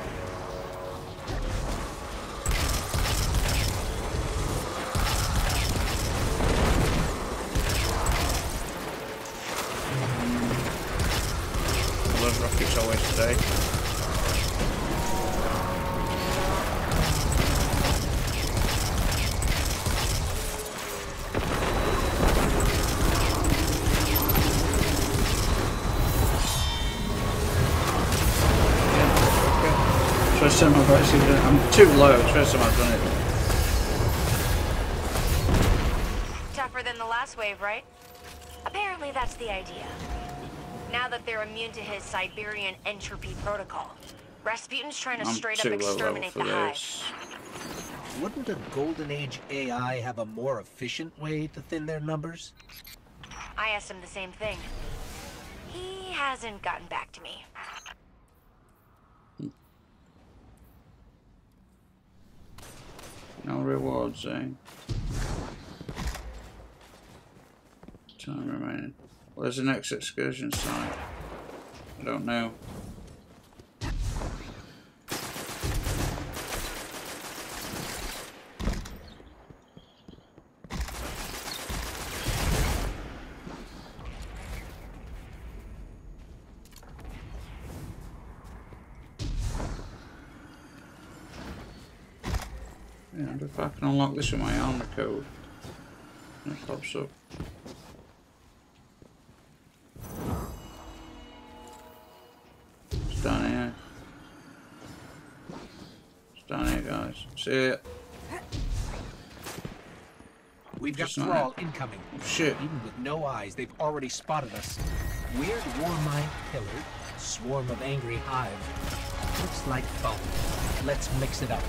Too low. It's First time I've done it. Tougher than the last wave, right? Apparently that's the idea. Now that they're immune to his Siberian entropy protocol. Rasputin's trying to I'm straight up exterminate for the hive. Wouldn't a Golden Age AI have a more efficient way to thin their numbers? I asked him the same thing. He hasn't gotten back to me. No rewards, eh? Time remaining. Where's the next excursion site? I don't know. Yeah, and if I can unlock this with my armor code, it pops up. It's down here. It's down here, guys. See it? We've got Thrall incoming. Oh, shit. Even with no eyes, they've already spotted us. Weird war mine pillared, swarm of angry hive. Looks like fun. Let's mix it up.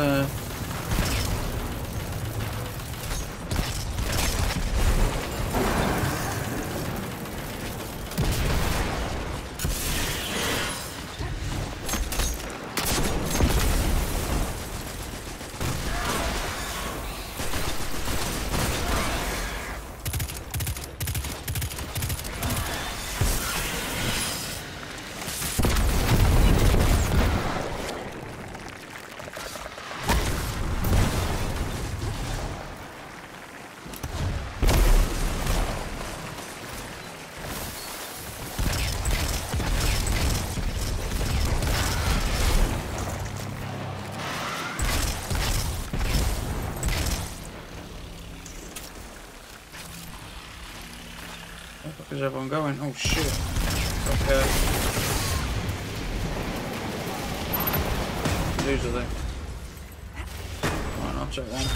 The is everyone going? Oh shit. Okay. Are they. Right, I'll one.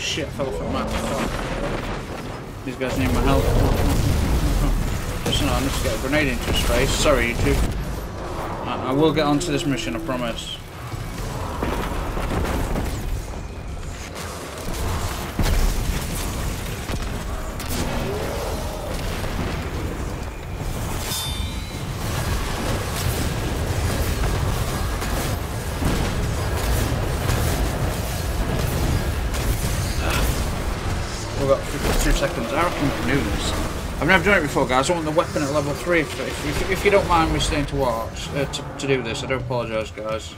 Shit, fell off a map. These guys need my help. Listen, I need to get a grenade into his face. Sorry, YouTube. I, I will get onto this mission, I promise. Guys. I want the weapon at level 3. If, if, if you don't mind me staying to watch, uh, to, to do this, I do apologise, guys.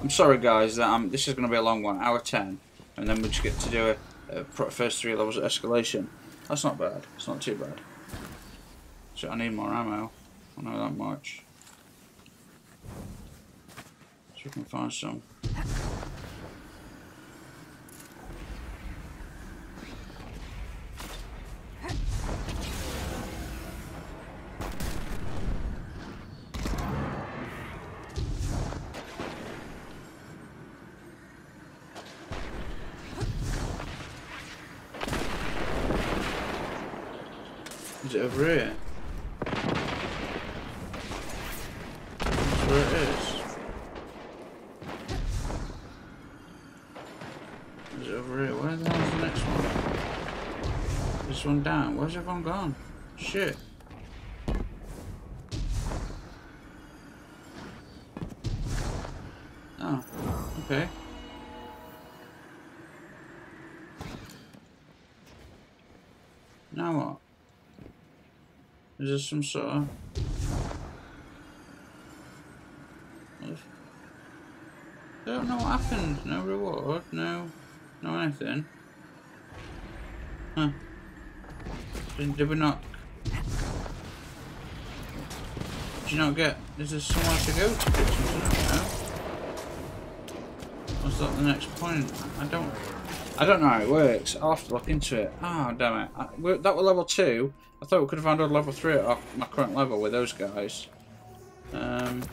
I'm sorry, guys. That um, this is going to be a long one, hour ten. and then we just get to do a, a first three levels of escalation. That's not bad. It's not too bad. So I need more ammo. I know that much. So we can find some. Is it over here? That's where it is. Is it over here? Where the hell's the next one? This one down. Where's everyone gone? Shit. Oh, okay. Now what? Is this some sort of... I don't know what happened. No reward, no... No anything. Huh. Did, we not... Did you not get... Is there somewhere to go to get something? Was that the next point? I don't... I don't know how it works. I'll have to look into it. Ah, oh, damn it. I, that was level 2. I thought we could have a level 3 at my current level with those guys. Um,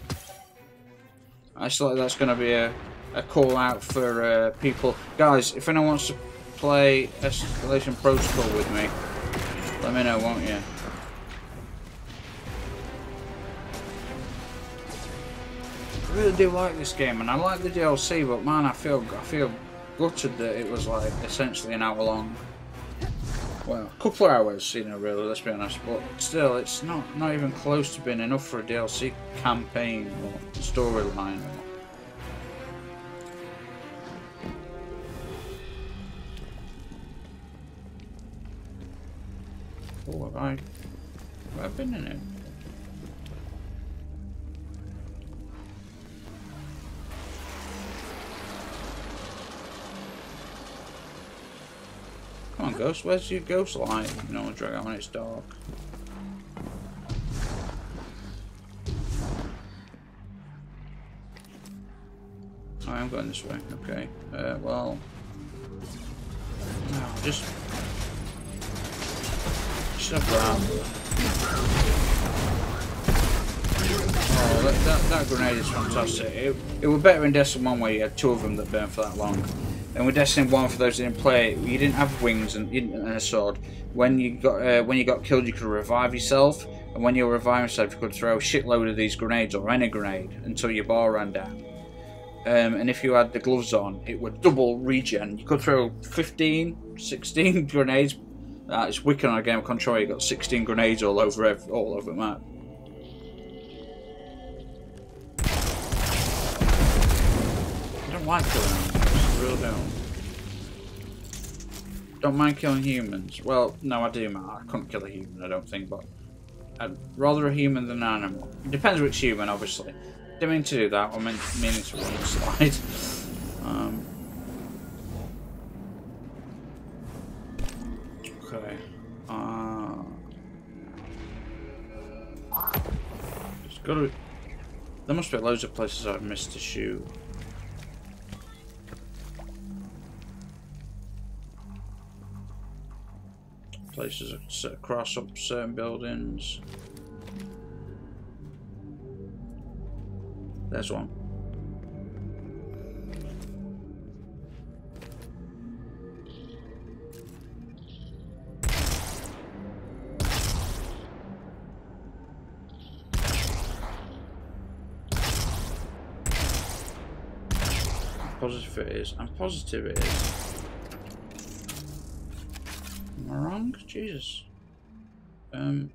I still think that's going to be a, a call out for uh, people. Guys, if anyone wants to play Escalation Protocol with me, let me know, won't you? I really do like this game, and I like the DLC, but man, I feel I feel gutted that it was like essentially an hour long. Well, a couple of hours, you know, really, let's be honest, but still, it's not, not even close to being enough for a DLC campaign or storyline. I, have been in it? Come on, Ghost. Where's your ghost light? You know, drag out when it's dark. Oh, I'm going this way. Okay. Uh, well... No, just... Oh, that, that, that grenade is fantastic. It, it better in Destiny 1 where you had two of them that burned for that long. And with Destiny 1, for those that didn't play you didn't have wings and, a sword. When you got uh, when you got killed, you could revive yourself, and when you reviving yourself, you could throw a shitload of these grenades or any grenade until your bar ran down. Um, and if you had the gloves on, it would double regen. You could throw 15, 16 grenades. Uh, it's wicked on a game of control. You got 16 grenades all over all over the map. I don't like killing them real don't. Don't mind killing humans. Well, no, I do, man. I couldn't kill a human, I don't think, but I'd rather a human than an animal. It depends which human, obviously. Didn't mean to do that. I meant meaning to run slide. um, just got to. There must be loads of places I've missed to shoot. places across up certain buildings. There's one. Positive it is. I'm positive it is. Am I wrong? Jesus. Um.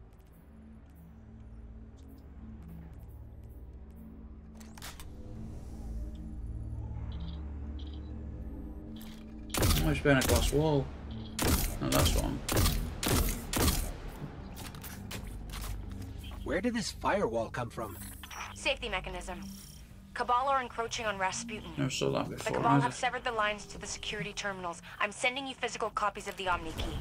Oh, it's been a glass wall. No, that's one. Where did this firewall come from? Safety mechanism. Cabal are encroaching on Rasputin. Never saw that The before. Cabal either. have severed the lines to the security terminals. I'm sending you physical copies of the Omni Key.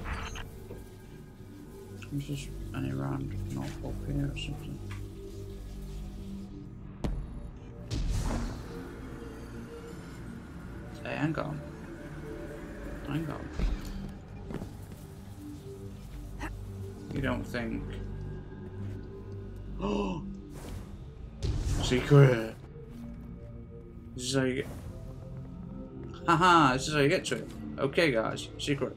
Is this any round not up here or something? Hey, hang on. Hang on. You don't think. Oh! Secret! This is how you get. Haha, this is how you get to it. Okay, guys, secret.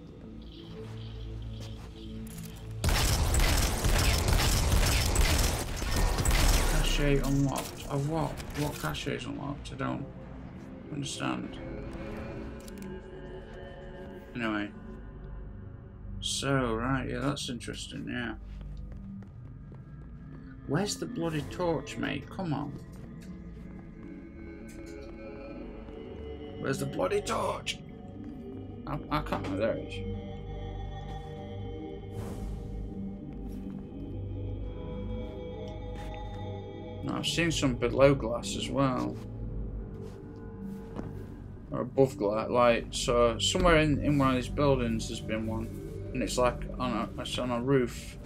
Cache unlocked. A what? What cache is unlocked? I don't understand. Anyway. So, right, yeah, that's interesting, yeah. Where's the bloody torch, mate? Come on. Where's the bloody torch? I, I can't remember. There it is. No, I've seen some below glass as well. Or above glass, like, so somewhere in, in one of these buildings there's been one. And it's like on a, it's on a roof.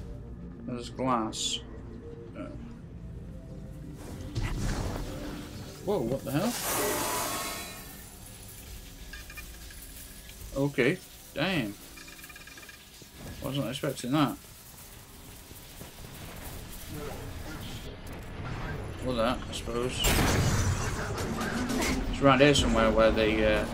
There's glass. Whoa, what the hell? Okay, damn. Wasn't expecting that. Well, that, I suppose. It's around here somewhere where they, uh...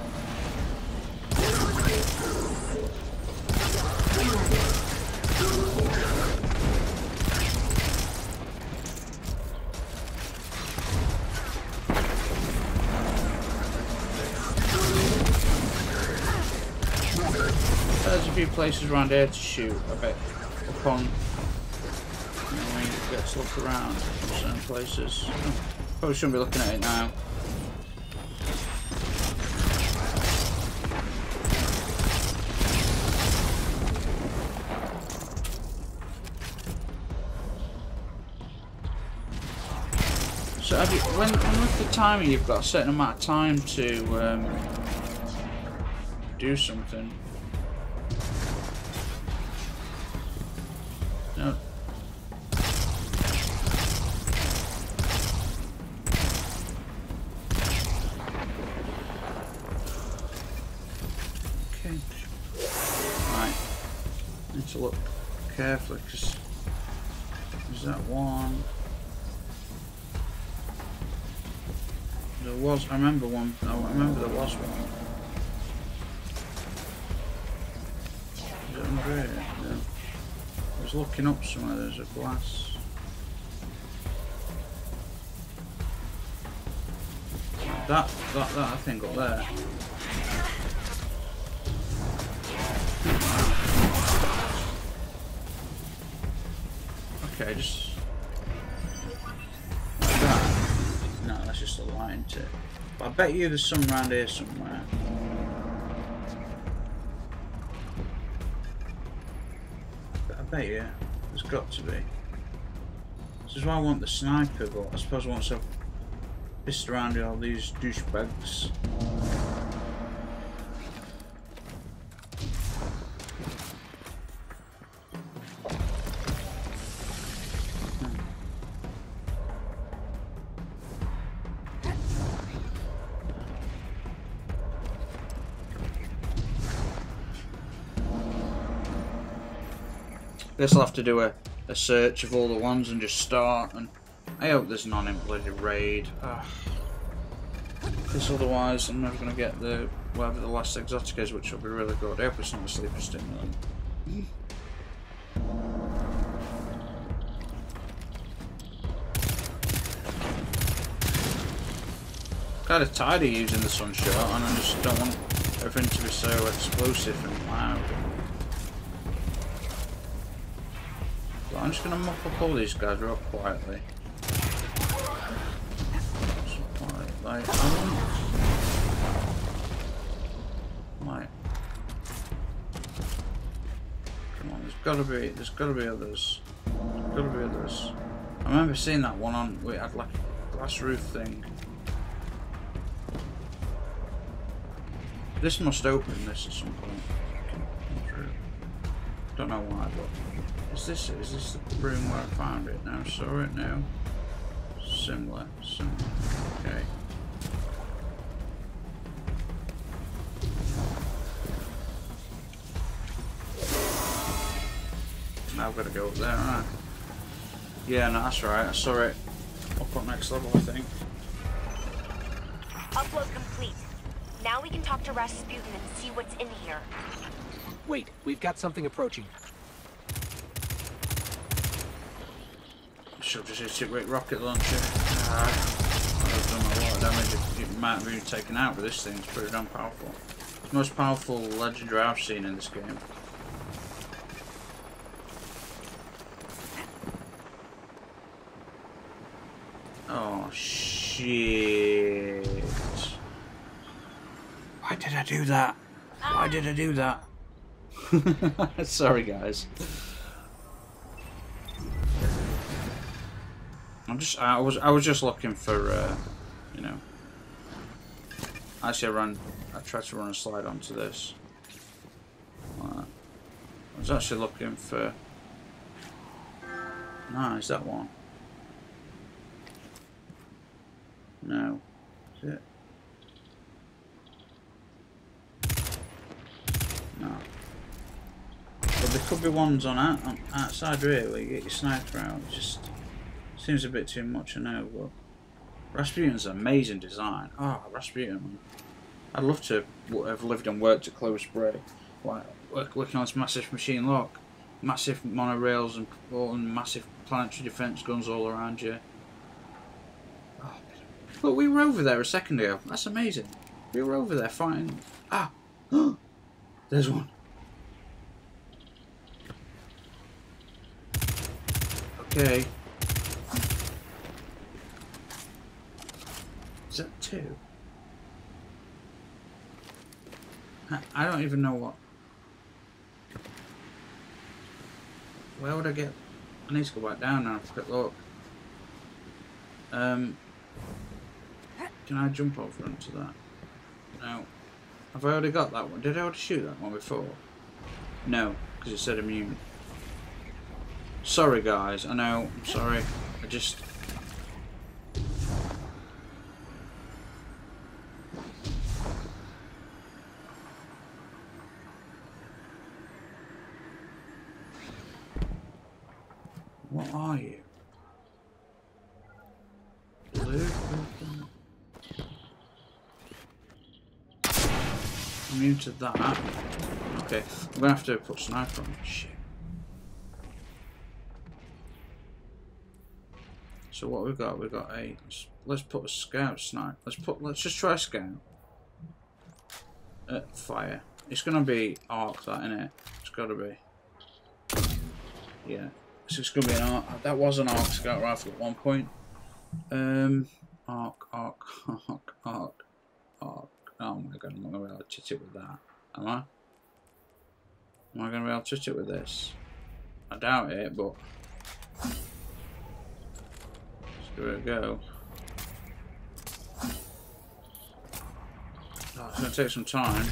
few places around here to shoot, I bet. Upon when you get to look around certain places. Oh, probably shouldn't be looking at it now. So you, when, when with the timer you've got a certain amount of time to um, do something. Up somewhere. There's a glass. That, that, that I think up there. Okay, just like that. No, that's just a line to. But I bet you there's some around here somewhere. I bet you got to be. This is why I want the sniper, but I suppose once I've pissed around all these douchebags. Guess I'll have to do a, a search of all the ones and just start. And I hope there's none in bloody raid. Because otherwise, I'm never going to get the whatever the last exotic is, which will be really good. I hope it's not a Sleeper Simulant. Kind of tired of using the sunshot, and I just don't want everything to be so explosive and just going to mop up all these guys real quietly. Right. Come on, there's gotta be, there's gotta be others. There's gotta be others. I remember seeing that one on, wait, I'd like a glass roof thing. This must open this at some point. Don't know why, but is this is this the room where I found it now? I saw it now. Similar, similar. Okay. Now I've got to go up there, right? Yeah, no, that's right. I saw it up on next level, I think. Upload complete. Now we can talk to Rasputin and see what's in here. Wait, we've got something approaching. Should just hit it with rocket launcher. Ah, I've done a lot of damage. It might have been taken out with this thing. It's pretty damn powerful. Most powerful legendary I've seen in this game. Oh shit. Why did I do that? Why did I do that? Sorry guys. I'm just I was I was just looking for uh, you know actually I ran I tried to run a slide onto this. I was actually looking for No, is that one? No. Is it? No. But there could be ones on, out, on outside really you get your sniper out. Just seems a bit too much, I know, but Rasputin's an amazing design. Oh, Rasputin. I'd love to have lived and worked at Clovis Bray. Like, work, working on this massive machine lock, massive monorails and, and massive planetary defence guns all around you. Oh, look, we were over there a second ago. That's amazing. We were over there fighting. Ah! There's one. Okay. Is that two? I, don't even know what. Where would I get? I need to go back down now. Quick look. Um. Can I jump over into that? No. Have I already got that one? Did I already shoot that one before? No, because it said immune. Sorry guys, I know, I'm sorry. I just... What are you? Immune to that. Okay, I'm gonna have to put sniper on. Shit. So what we've got, we've got a let's, let's put a scout snipe. Let's put let's just try scout. Uh, fire. It's gonna be arc that in it. It's gotta be. Yeah. So it's gonna be an arc. That was an arc scout rifle at one point. Um, arc, arc, arc, arc, arc. Oh my god, I'm not gonna be able to touch it with that. Am I? Am I gonna be able to touch it with this? I doubt it, but give it a go. Oh, it's going to take some time.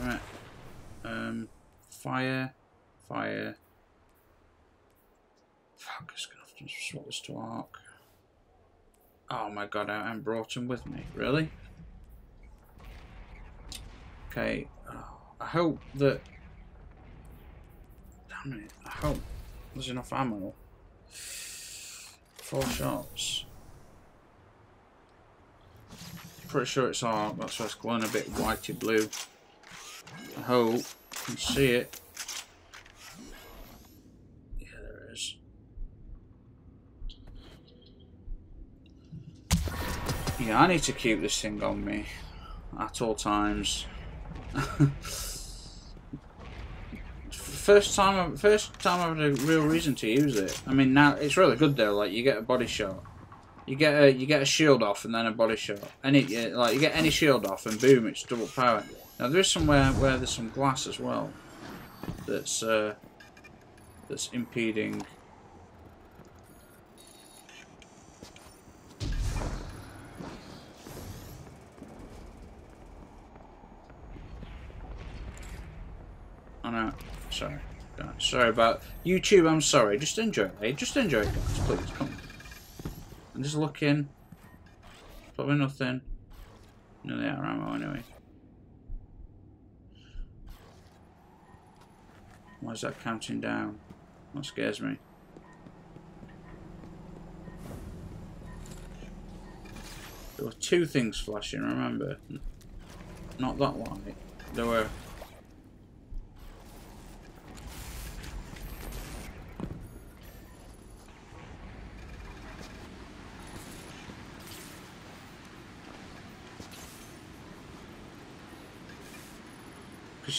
Alright. Um, fire, fire. Fuck, it's going to have to swap this to arc. Oh my god, I haven't brought him with me. Really? Okay. Oh. I hope that... Damn it. I hope there's enough ammo. Four shots. Pretty sure it's arc, that's why it's glowing a bit whitey blue. I hope you can see it. Yeah, there is. Yeah, I need to keep this thing on me at all times. first time, first time I've had a real reason to use it. I mean, now it's really good though. Like you get a body shot, you get a you get a shield off and then a body shot. Any like you get any shield off and boom, it's double power. Now there is somewhere where there's some glass as well. That's uh, that's impeding Sorry. Sorry about YouTube. I'm sorry. Just enjoy it. Just enjoy it, guys. Please come. I'm just looking. Probably nothing. No, they are ammo anyway. Why is that counting down? That scares me. There were two things flashing, remember? Not that light. There were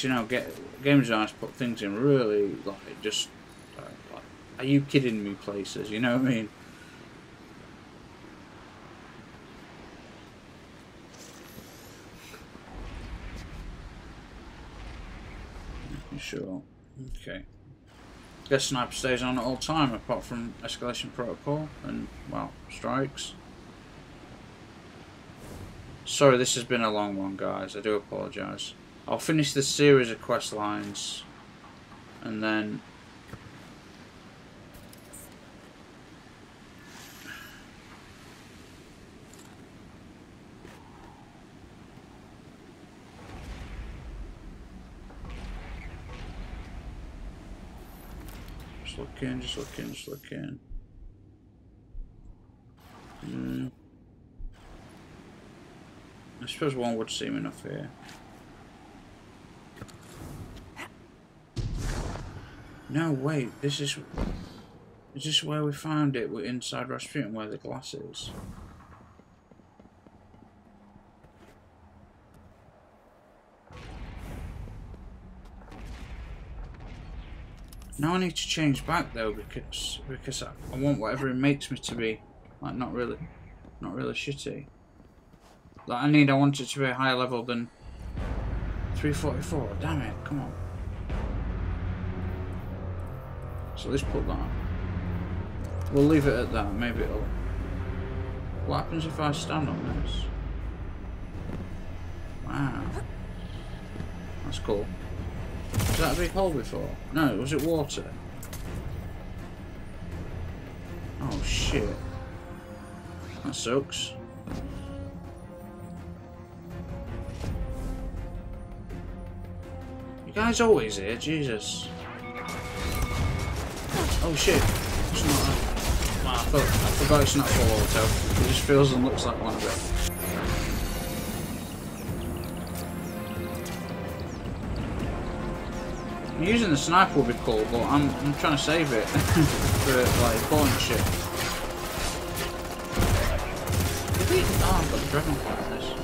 you know, get games nice put things in really like just. Uh, like, are you kidding me? Places, you know what I mean? Sure. Okay. Guess sniper stays on at all time, apart from escalation protocol and well strikes. Sorry, this has been a long one, guys. I do apologise. I'll finish the series of quest lines and then just looking, just looking, just looking. Hmm. I suppose one would seem enough here. No, wait, this is... Is this where we found it? We're inside Rasputin where the glass is. Now I need to change back though because because I, I want whatever it makes me to be like not really not really shitty. Like I need I want it to be a higher level than 344. Damn it, come on. So let's put that. We'll leave it at that. Maybe it'll... What happens if I stand on this? Wow. That's cool. Was that a big hole before? No, was it water? Oh shit. That sucks. You guys always here? Jesus. Oh shit. It's not a... I, thought, I forgot it's not full auto. It just feels and looks like one of it. Using the sniper would be cool, but I'm I'm trying to save it for like important shit. Oh, I've got the dragonfly this.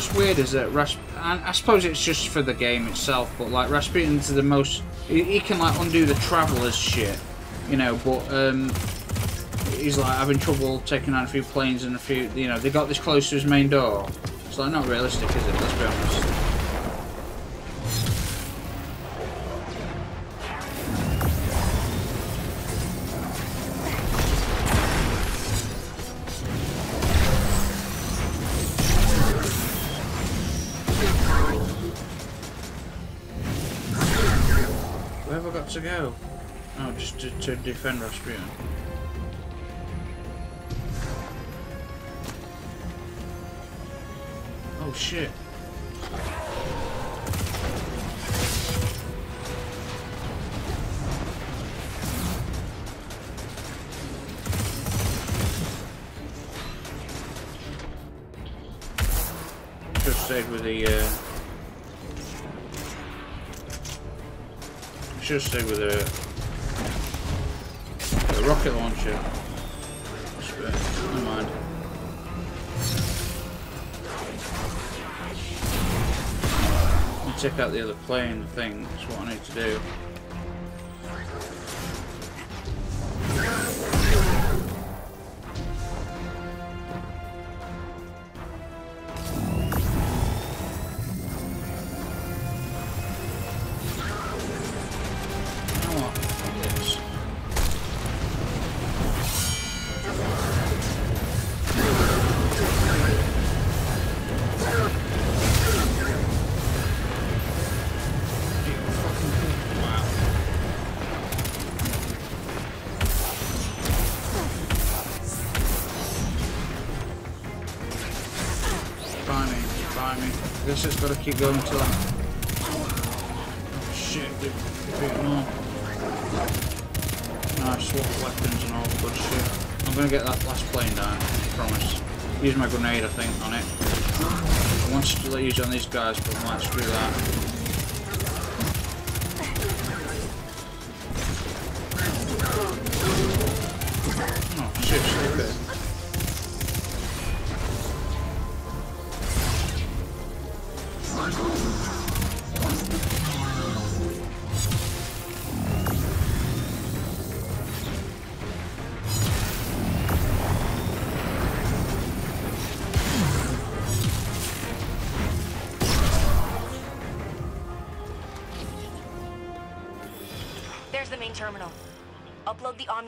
What's weird is that Rasp I suppose it's just for the game itself, but like Rasputin's the most he, he can like undo the travelers shit, you know, but um he's like having trouble taking out a few planes and a few you know, they got this close to his main door. It's like not realistic, is it? Let's be honest. To defend Rasputin. Oh shit. Just stayed with the uh should stay with the, the rocket launcher. Never mind. Check out the other plane thing. That's what I need to do. It's got to keep going till that. Oh shit, they're beating swap weapons and all good shit. I'm gonna get that last plane down, I promise. Use my grenade, I think, on it. I want to use on these guys, but I might screw that.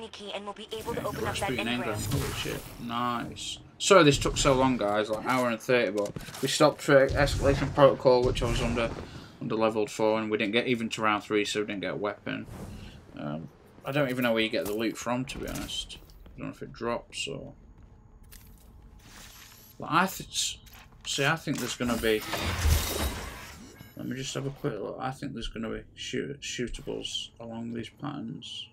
Omni key and we'll be able to open up that engram. Holy shit. Nice. Sorry this took so long, guys, like an hour and 30, but we stopped for escalation protocol, which I was under under leveled for, and we didn't get even to round 3, so we didn't get a weapon. Um, I don't even know where you get the loot from, to be honest. I don't know if it drops or... But I th see, I think there's going to be... Let me just have a quick look. I think there's going to be shoot shootables along these patterns.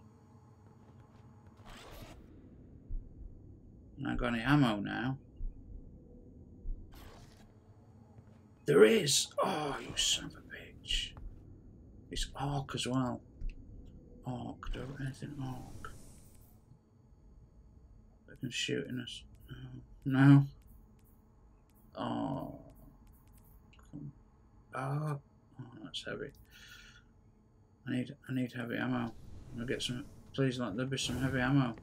I got any ammo now. There is! Oh, you son of a bitch. It's ARC as well. ARC, do anything ARC. They can shoot in us. No. Oh. Ah, oh, that's heavy. I need I need heavy ammo. I'll get some. Please let there be some heavy ammo.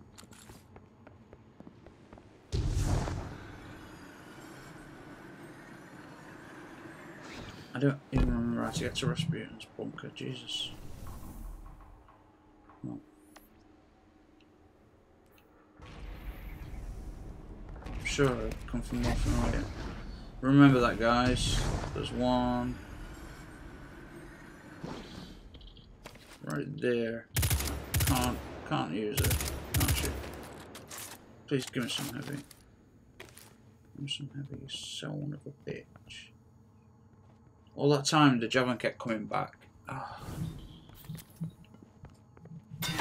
I don't even remember how to get to Rasputin's bunker. Jesus. No. I'm sure it come from more familiar. Remember that, guys. There's one. Right there. Can't, can't use it. Can't shoot. Please give me some heavy. Give me some heavy, son of a bitch. All that time, the Javelin kept coming back. Oh.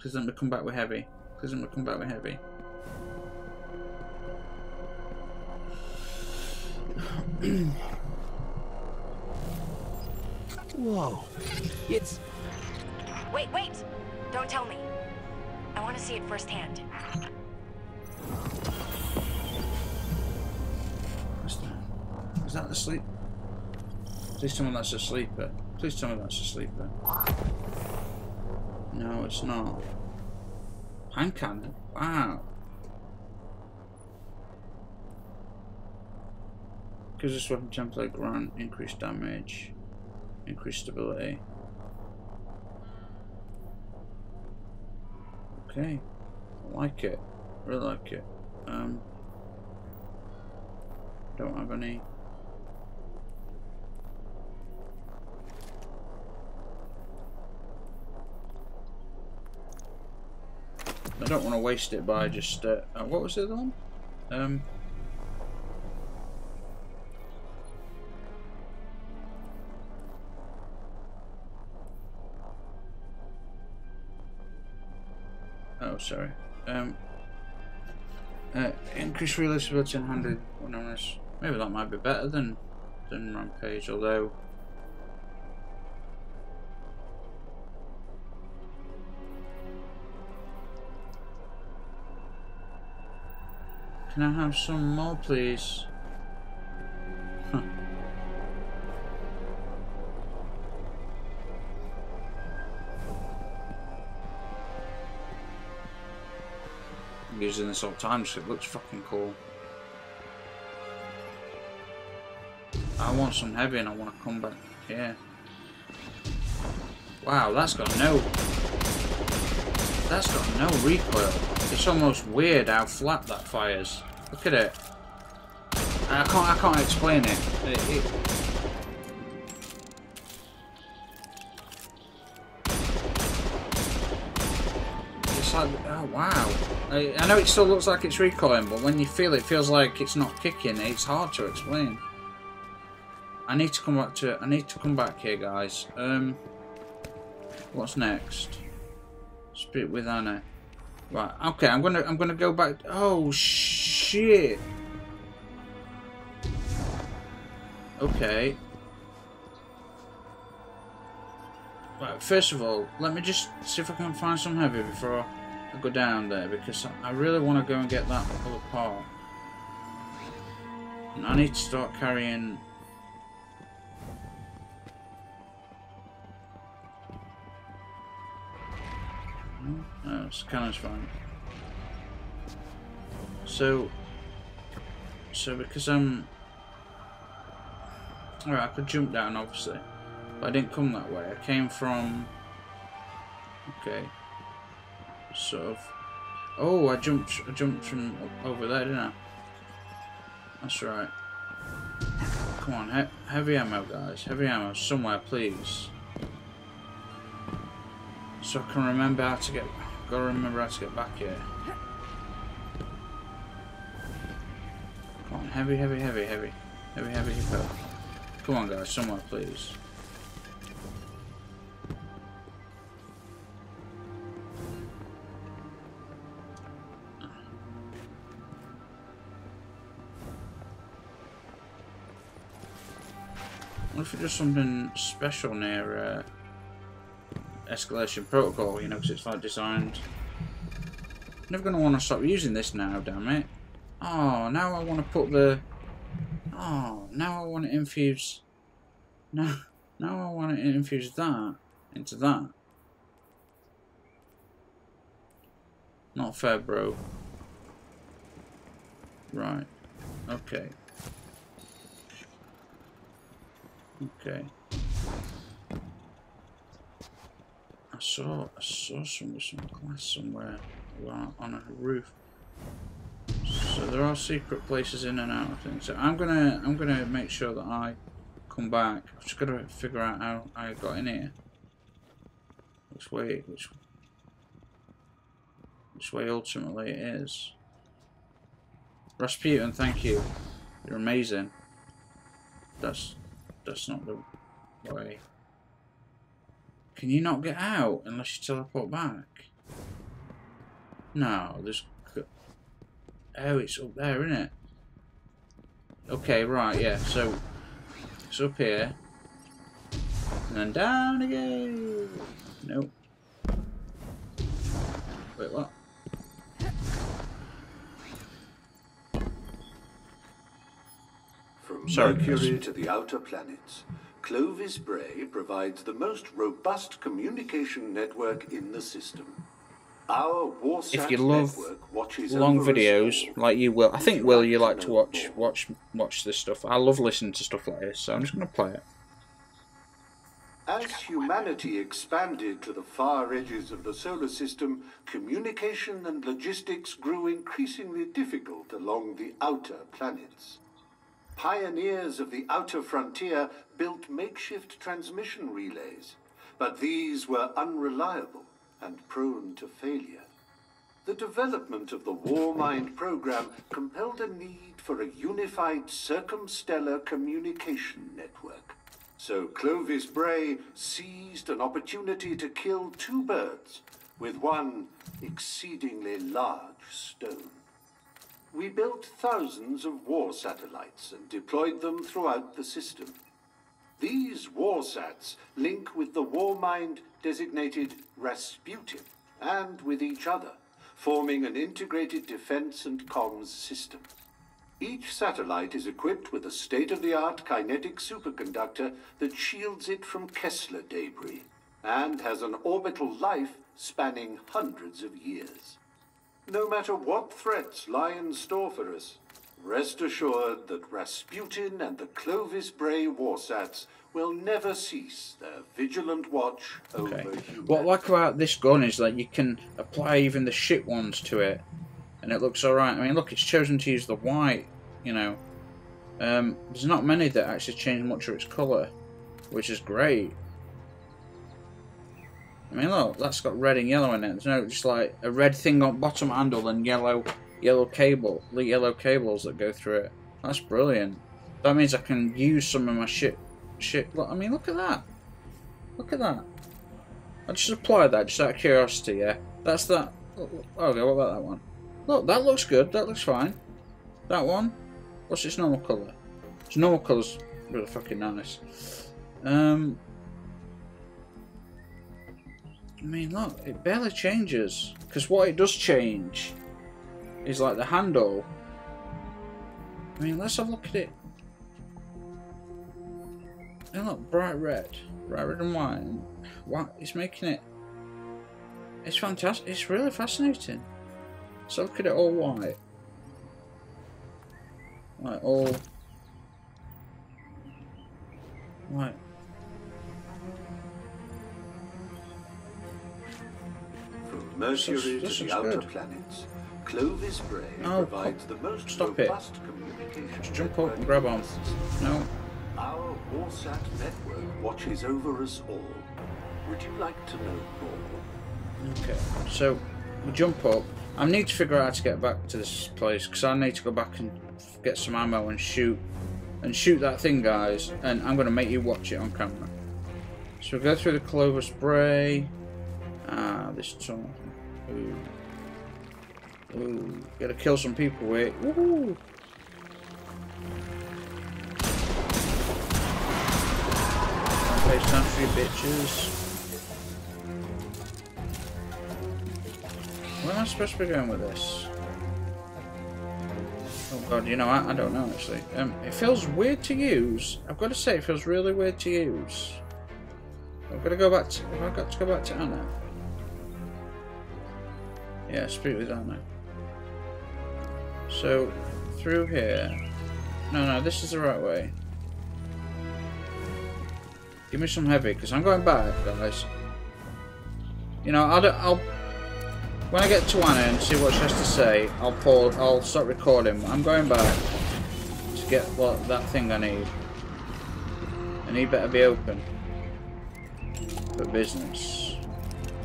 Please let me come back with heavy. Please let me come back with heavy. Whoa. It's... Wait, wait! Don't tell me. I want to see it firsthand. What's that? Is that the sleep? Please tell me that's a sleeper. Please tell me that's a sleeper. No, it's not. Hand cannon? Wow. Gives this weapon template grant increased damage, increased stability. Okay, I like it. Really like it. Um, don't have any I don't want to waste it by just... Uh, uh, what was the other one? Um, sorry. Um, Uh, increase realisability and handle numbers. Maybe that might be better than than Rampage, although Can I have some more, please? Using this all the time so it looks fucking cool. I want some heavy and I want to come back here. Wow, that's got no... That's got no recoil. It's almost weird how flat that fires. Look at it. I can't. I can't explain it. it, it it's like, oh wow. I, know it still looks like it's recoiling, but when you feel it, it feels like it's not kicking. It's hard to explain. I need to come back to. I need to come back here, guys. Um, what's next? Speak with Ana. Right, okay, I'm gonna I'm gonna go back oh shit. Okay. Right, first of all, let me just see if I can find some heavy before I go down there because I really want to go and get that other part. And I need to start carrying it's kind of fine. So, so because I'm, alright, I could jump down obviously, but I didn't come that way. I came from, okay, sort of. Oh, I jumped, I jumped from over there, didn't I? That's right. Come on, he heavy ammo, guys. Heavy ammo somewhere, please. So I can remember how to get Gotta remember how to get back here. Come on, heavy, heavy, heavy, heavy. Heavy, heavy, heavy. Come on, guys, somewhere, please. What if it's something special near uh, escalation protocol, you know, because it's like designed. Never going to want to stop using this now, damn it. Oh, now I want to put the... Oh, now I want to infuse... Now, now I want to infuse that into that. Not fair, bro. Right. Okay. Okay. I saw I saw some some glass somewhere on a roof. So there are secret places in and out of things. So I'm gonna I'm gonna make sure that I come back. I've just gotta figure out how I got in here. Which way which which way ultimately it is. Rasputin, thank you. You're amazing. That's that's not the way. Can you not get out unless you teleport back? No, there's... Oh, it's up there, isn't it? Okay, right, yeah, so... It's up here. And then down again! Nope. Wait, what? Sorry, Mercury to the outer planets, Clovis Bray provides the most robust communication network in the system. Our Warsat if you love long videos like you will, I think Will you like to watch watch watch this stuff. I love listening to stuff like this, so I'm just going to play it. As humanity expanded to the far edges of the solar system, communication and logistics grew increasingly difficult along the outer planets pioneers of the outer frontier built makeshift transmission relays, but these were unreliable and prone to failure. The development of the Warmind program compelled a need for a unified circumstellar communication network. So Clovis Bray seized an opportunity to kill two birds with one exceedingly large stone. We built thousands of war satellites and deployed them throughout the system. These warsats link with the Warmind designated Rasputin and with each other, forming an integrated defense and comms system. Each satellite is equipped with a state-of-the-art kinetic superconductor that shields it from Kessler debris, and has an orbital life spanning hundreds of years. No matter what threats lie in store for us, rest assured that Rasputin and the Clovis Bray Warsats will never cease their vigilant watch Okay. over humanity. What I like about this gun is that you can apply even the shit ones to it, and it looks alright. I mean, look, it's chosen to use the white, you know. Um, there's not many that actually change much of its colour, which is great. I mean, look, that's got red and yellow in it. There's no just like a red thing on bottom handle and yellow, yellow cable, the yellow cables that go through it. That's brilliant. That means I can use some of my shit, shit. Look, I mean, look at that. Look at that. I just applied that just out of curiosity. Yeah, that's that. Okay, what about that one? Look, that looks good. That looks fine. That one. What's its normal colour? Its normal colour's really fucking nice. Um, I mean, look, it barely changes. Because what it does change is like the handle. I mean, let's have a look at it. And look, bright red. Bright red and white. What? It's making it. It's fantastic. It's really fascinating. So look at it all white. Like all. Right. Mercury to the outer good. planets, Clovis Bray Oh, provides the most stop it. communication. Just jump up and grab on. No. Our Warsat network watches over us all. Would you like to know more? Okay. So we jump up. I need to figure out how to get back to this place because I need to go back and get some ammo and shoot and shoot that thing, guys. And I'm gonna make you watch it on camera. So we go through the Clovis Bray. Ah, this tunnel. Ooh. Ooh. Gotta kill some people with. it. Woohoo! Rampage you bitches. Where am I supposed to be going with this? Oh god, you know, I, I don't know actually. Um, it feels weird to use. I've got to say, it feels really weird to use. I've got to go back to. Have I got to go back to Ana? Yeah, speak with Ana. So, through here. No, no, this is the right way. Give me some heavy, because I'm going back, guys. You know, I'll, I'll when I get to Ana and see what she has to say, I'll pause. I'll start recording. I'm going back to get what that thing I need, and he better be open for business.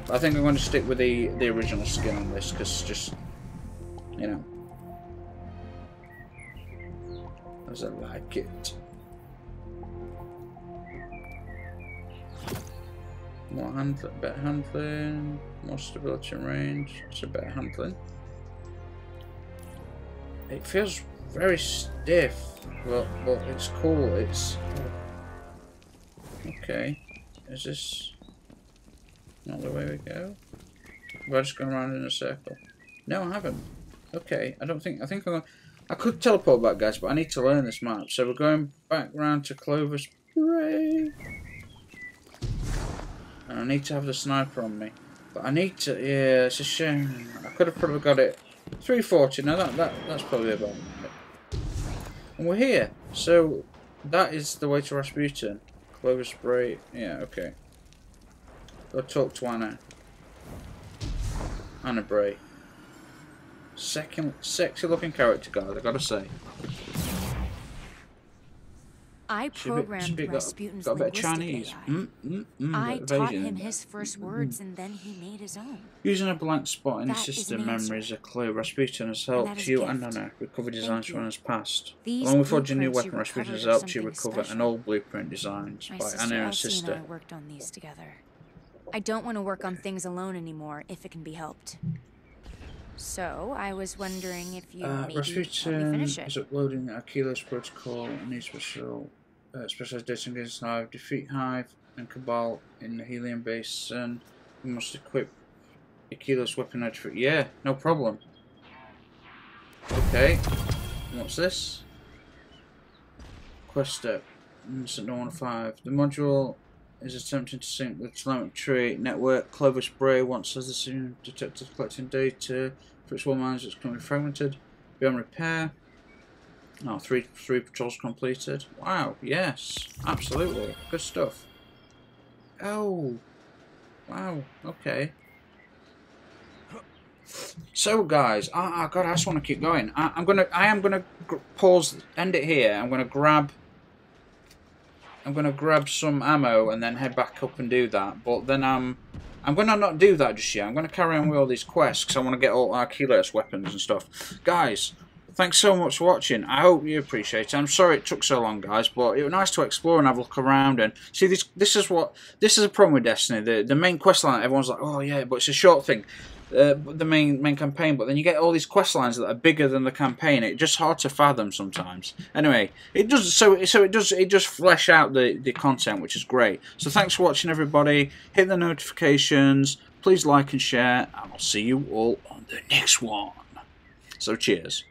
I think I'm going to stick with the the original skin on this because just you know, as I like it. More handling, better handling, more stability and range, a better handling. It feels very stiff, but, but it's cool, it's... Okay, is this not the way we go? Have I just gone around in a circle? No, I haven't. Okay, I don't think, I think I'm I could teleport back, guys, but I need to learn this map. So we're going back round to Clovis Bray. And I need to have the sniper on me. But I need to, yeah, it's a shame. I could have probably got it. 340, now that, that that's probably about it. And we're here. So, that is the way to Rasputin. Clovis Bray, yeah, okay. Go talk to Ana. Ana Bray. Second, sexy looking character, guys, I gotta say. I She bit- she programmed got- Rasputin's got a bit linguistic Chinese. Mm, mm, mm, I taught him his first words, and then he made his own. Using a blank spot in the That system memory is a clue. Rasputin has helped you gift. and Ana recover designs from his past. These Along with forging new weapon, Rasputin has helped you recover an old blueprint designs My by Ana and her Elsie and I sister. worked on these together. I don't want to work on things alone anymore if it can be helped. So, I was wondering if you Uh, maybe Rasputin finish is it. uploading the IKELOS protocol and needs special uh, specialized data against Hive. Defeat Hive and Cabal in the Hellas Basin. We must equip IKELOS weapon identifier. Yeah, no problem. Okay. What's this? Quest step. Instant no one five. The module is attempting to sync the telemetry network. Clovis Bray once has the same detector collecting data. For its one mines it's currently fragmented. Beyond repair. Oh, three three patrols completed. Wow, yes. Absolutely. Good stuff. Oh. Wow, okay. So guys, oh god, I just want to keep going. I, I'm gonna, I am gonna pause, end it here. I'm gonna grab, I'm gonna grab some ammo and then head back up and do that. But then I'm, I'm gonna not do that just yet. I'm gonna carry on with all these quests because I want to get all keyless weapons and stuff. Guys, thanks so much for watching. I hope you appreciate it. I'm sorry it took so long, guys, but it was nice to explore and have a look around and see this. This is what this is a problem with Destiny. The the main quest line, everyone's like, oh yeah, but it's a short thing. Uh, the main main campaign, but then you get all these quest lines that are bigger than the campaign. It's just hard to fathom sometimes. Anyway, it does so so it does it just flesh out the the content, which is great. So thanks for watching, everybody. Hit the notifications. Please like and share, and I'll see you all on the next one. So cheers.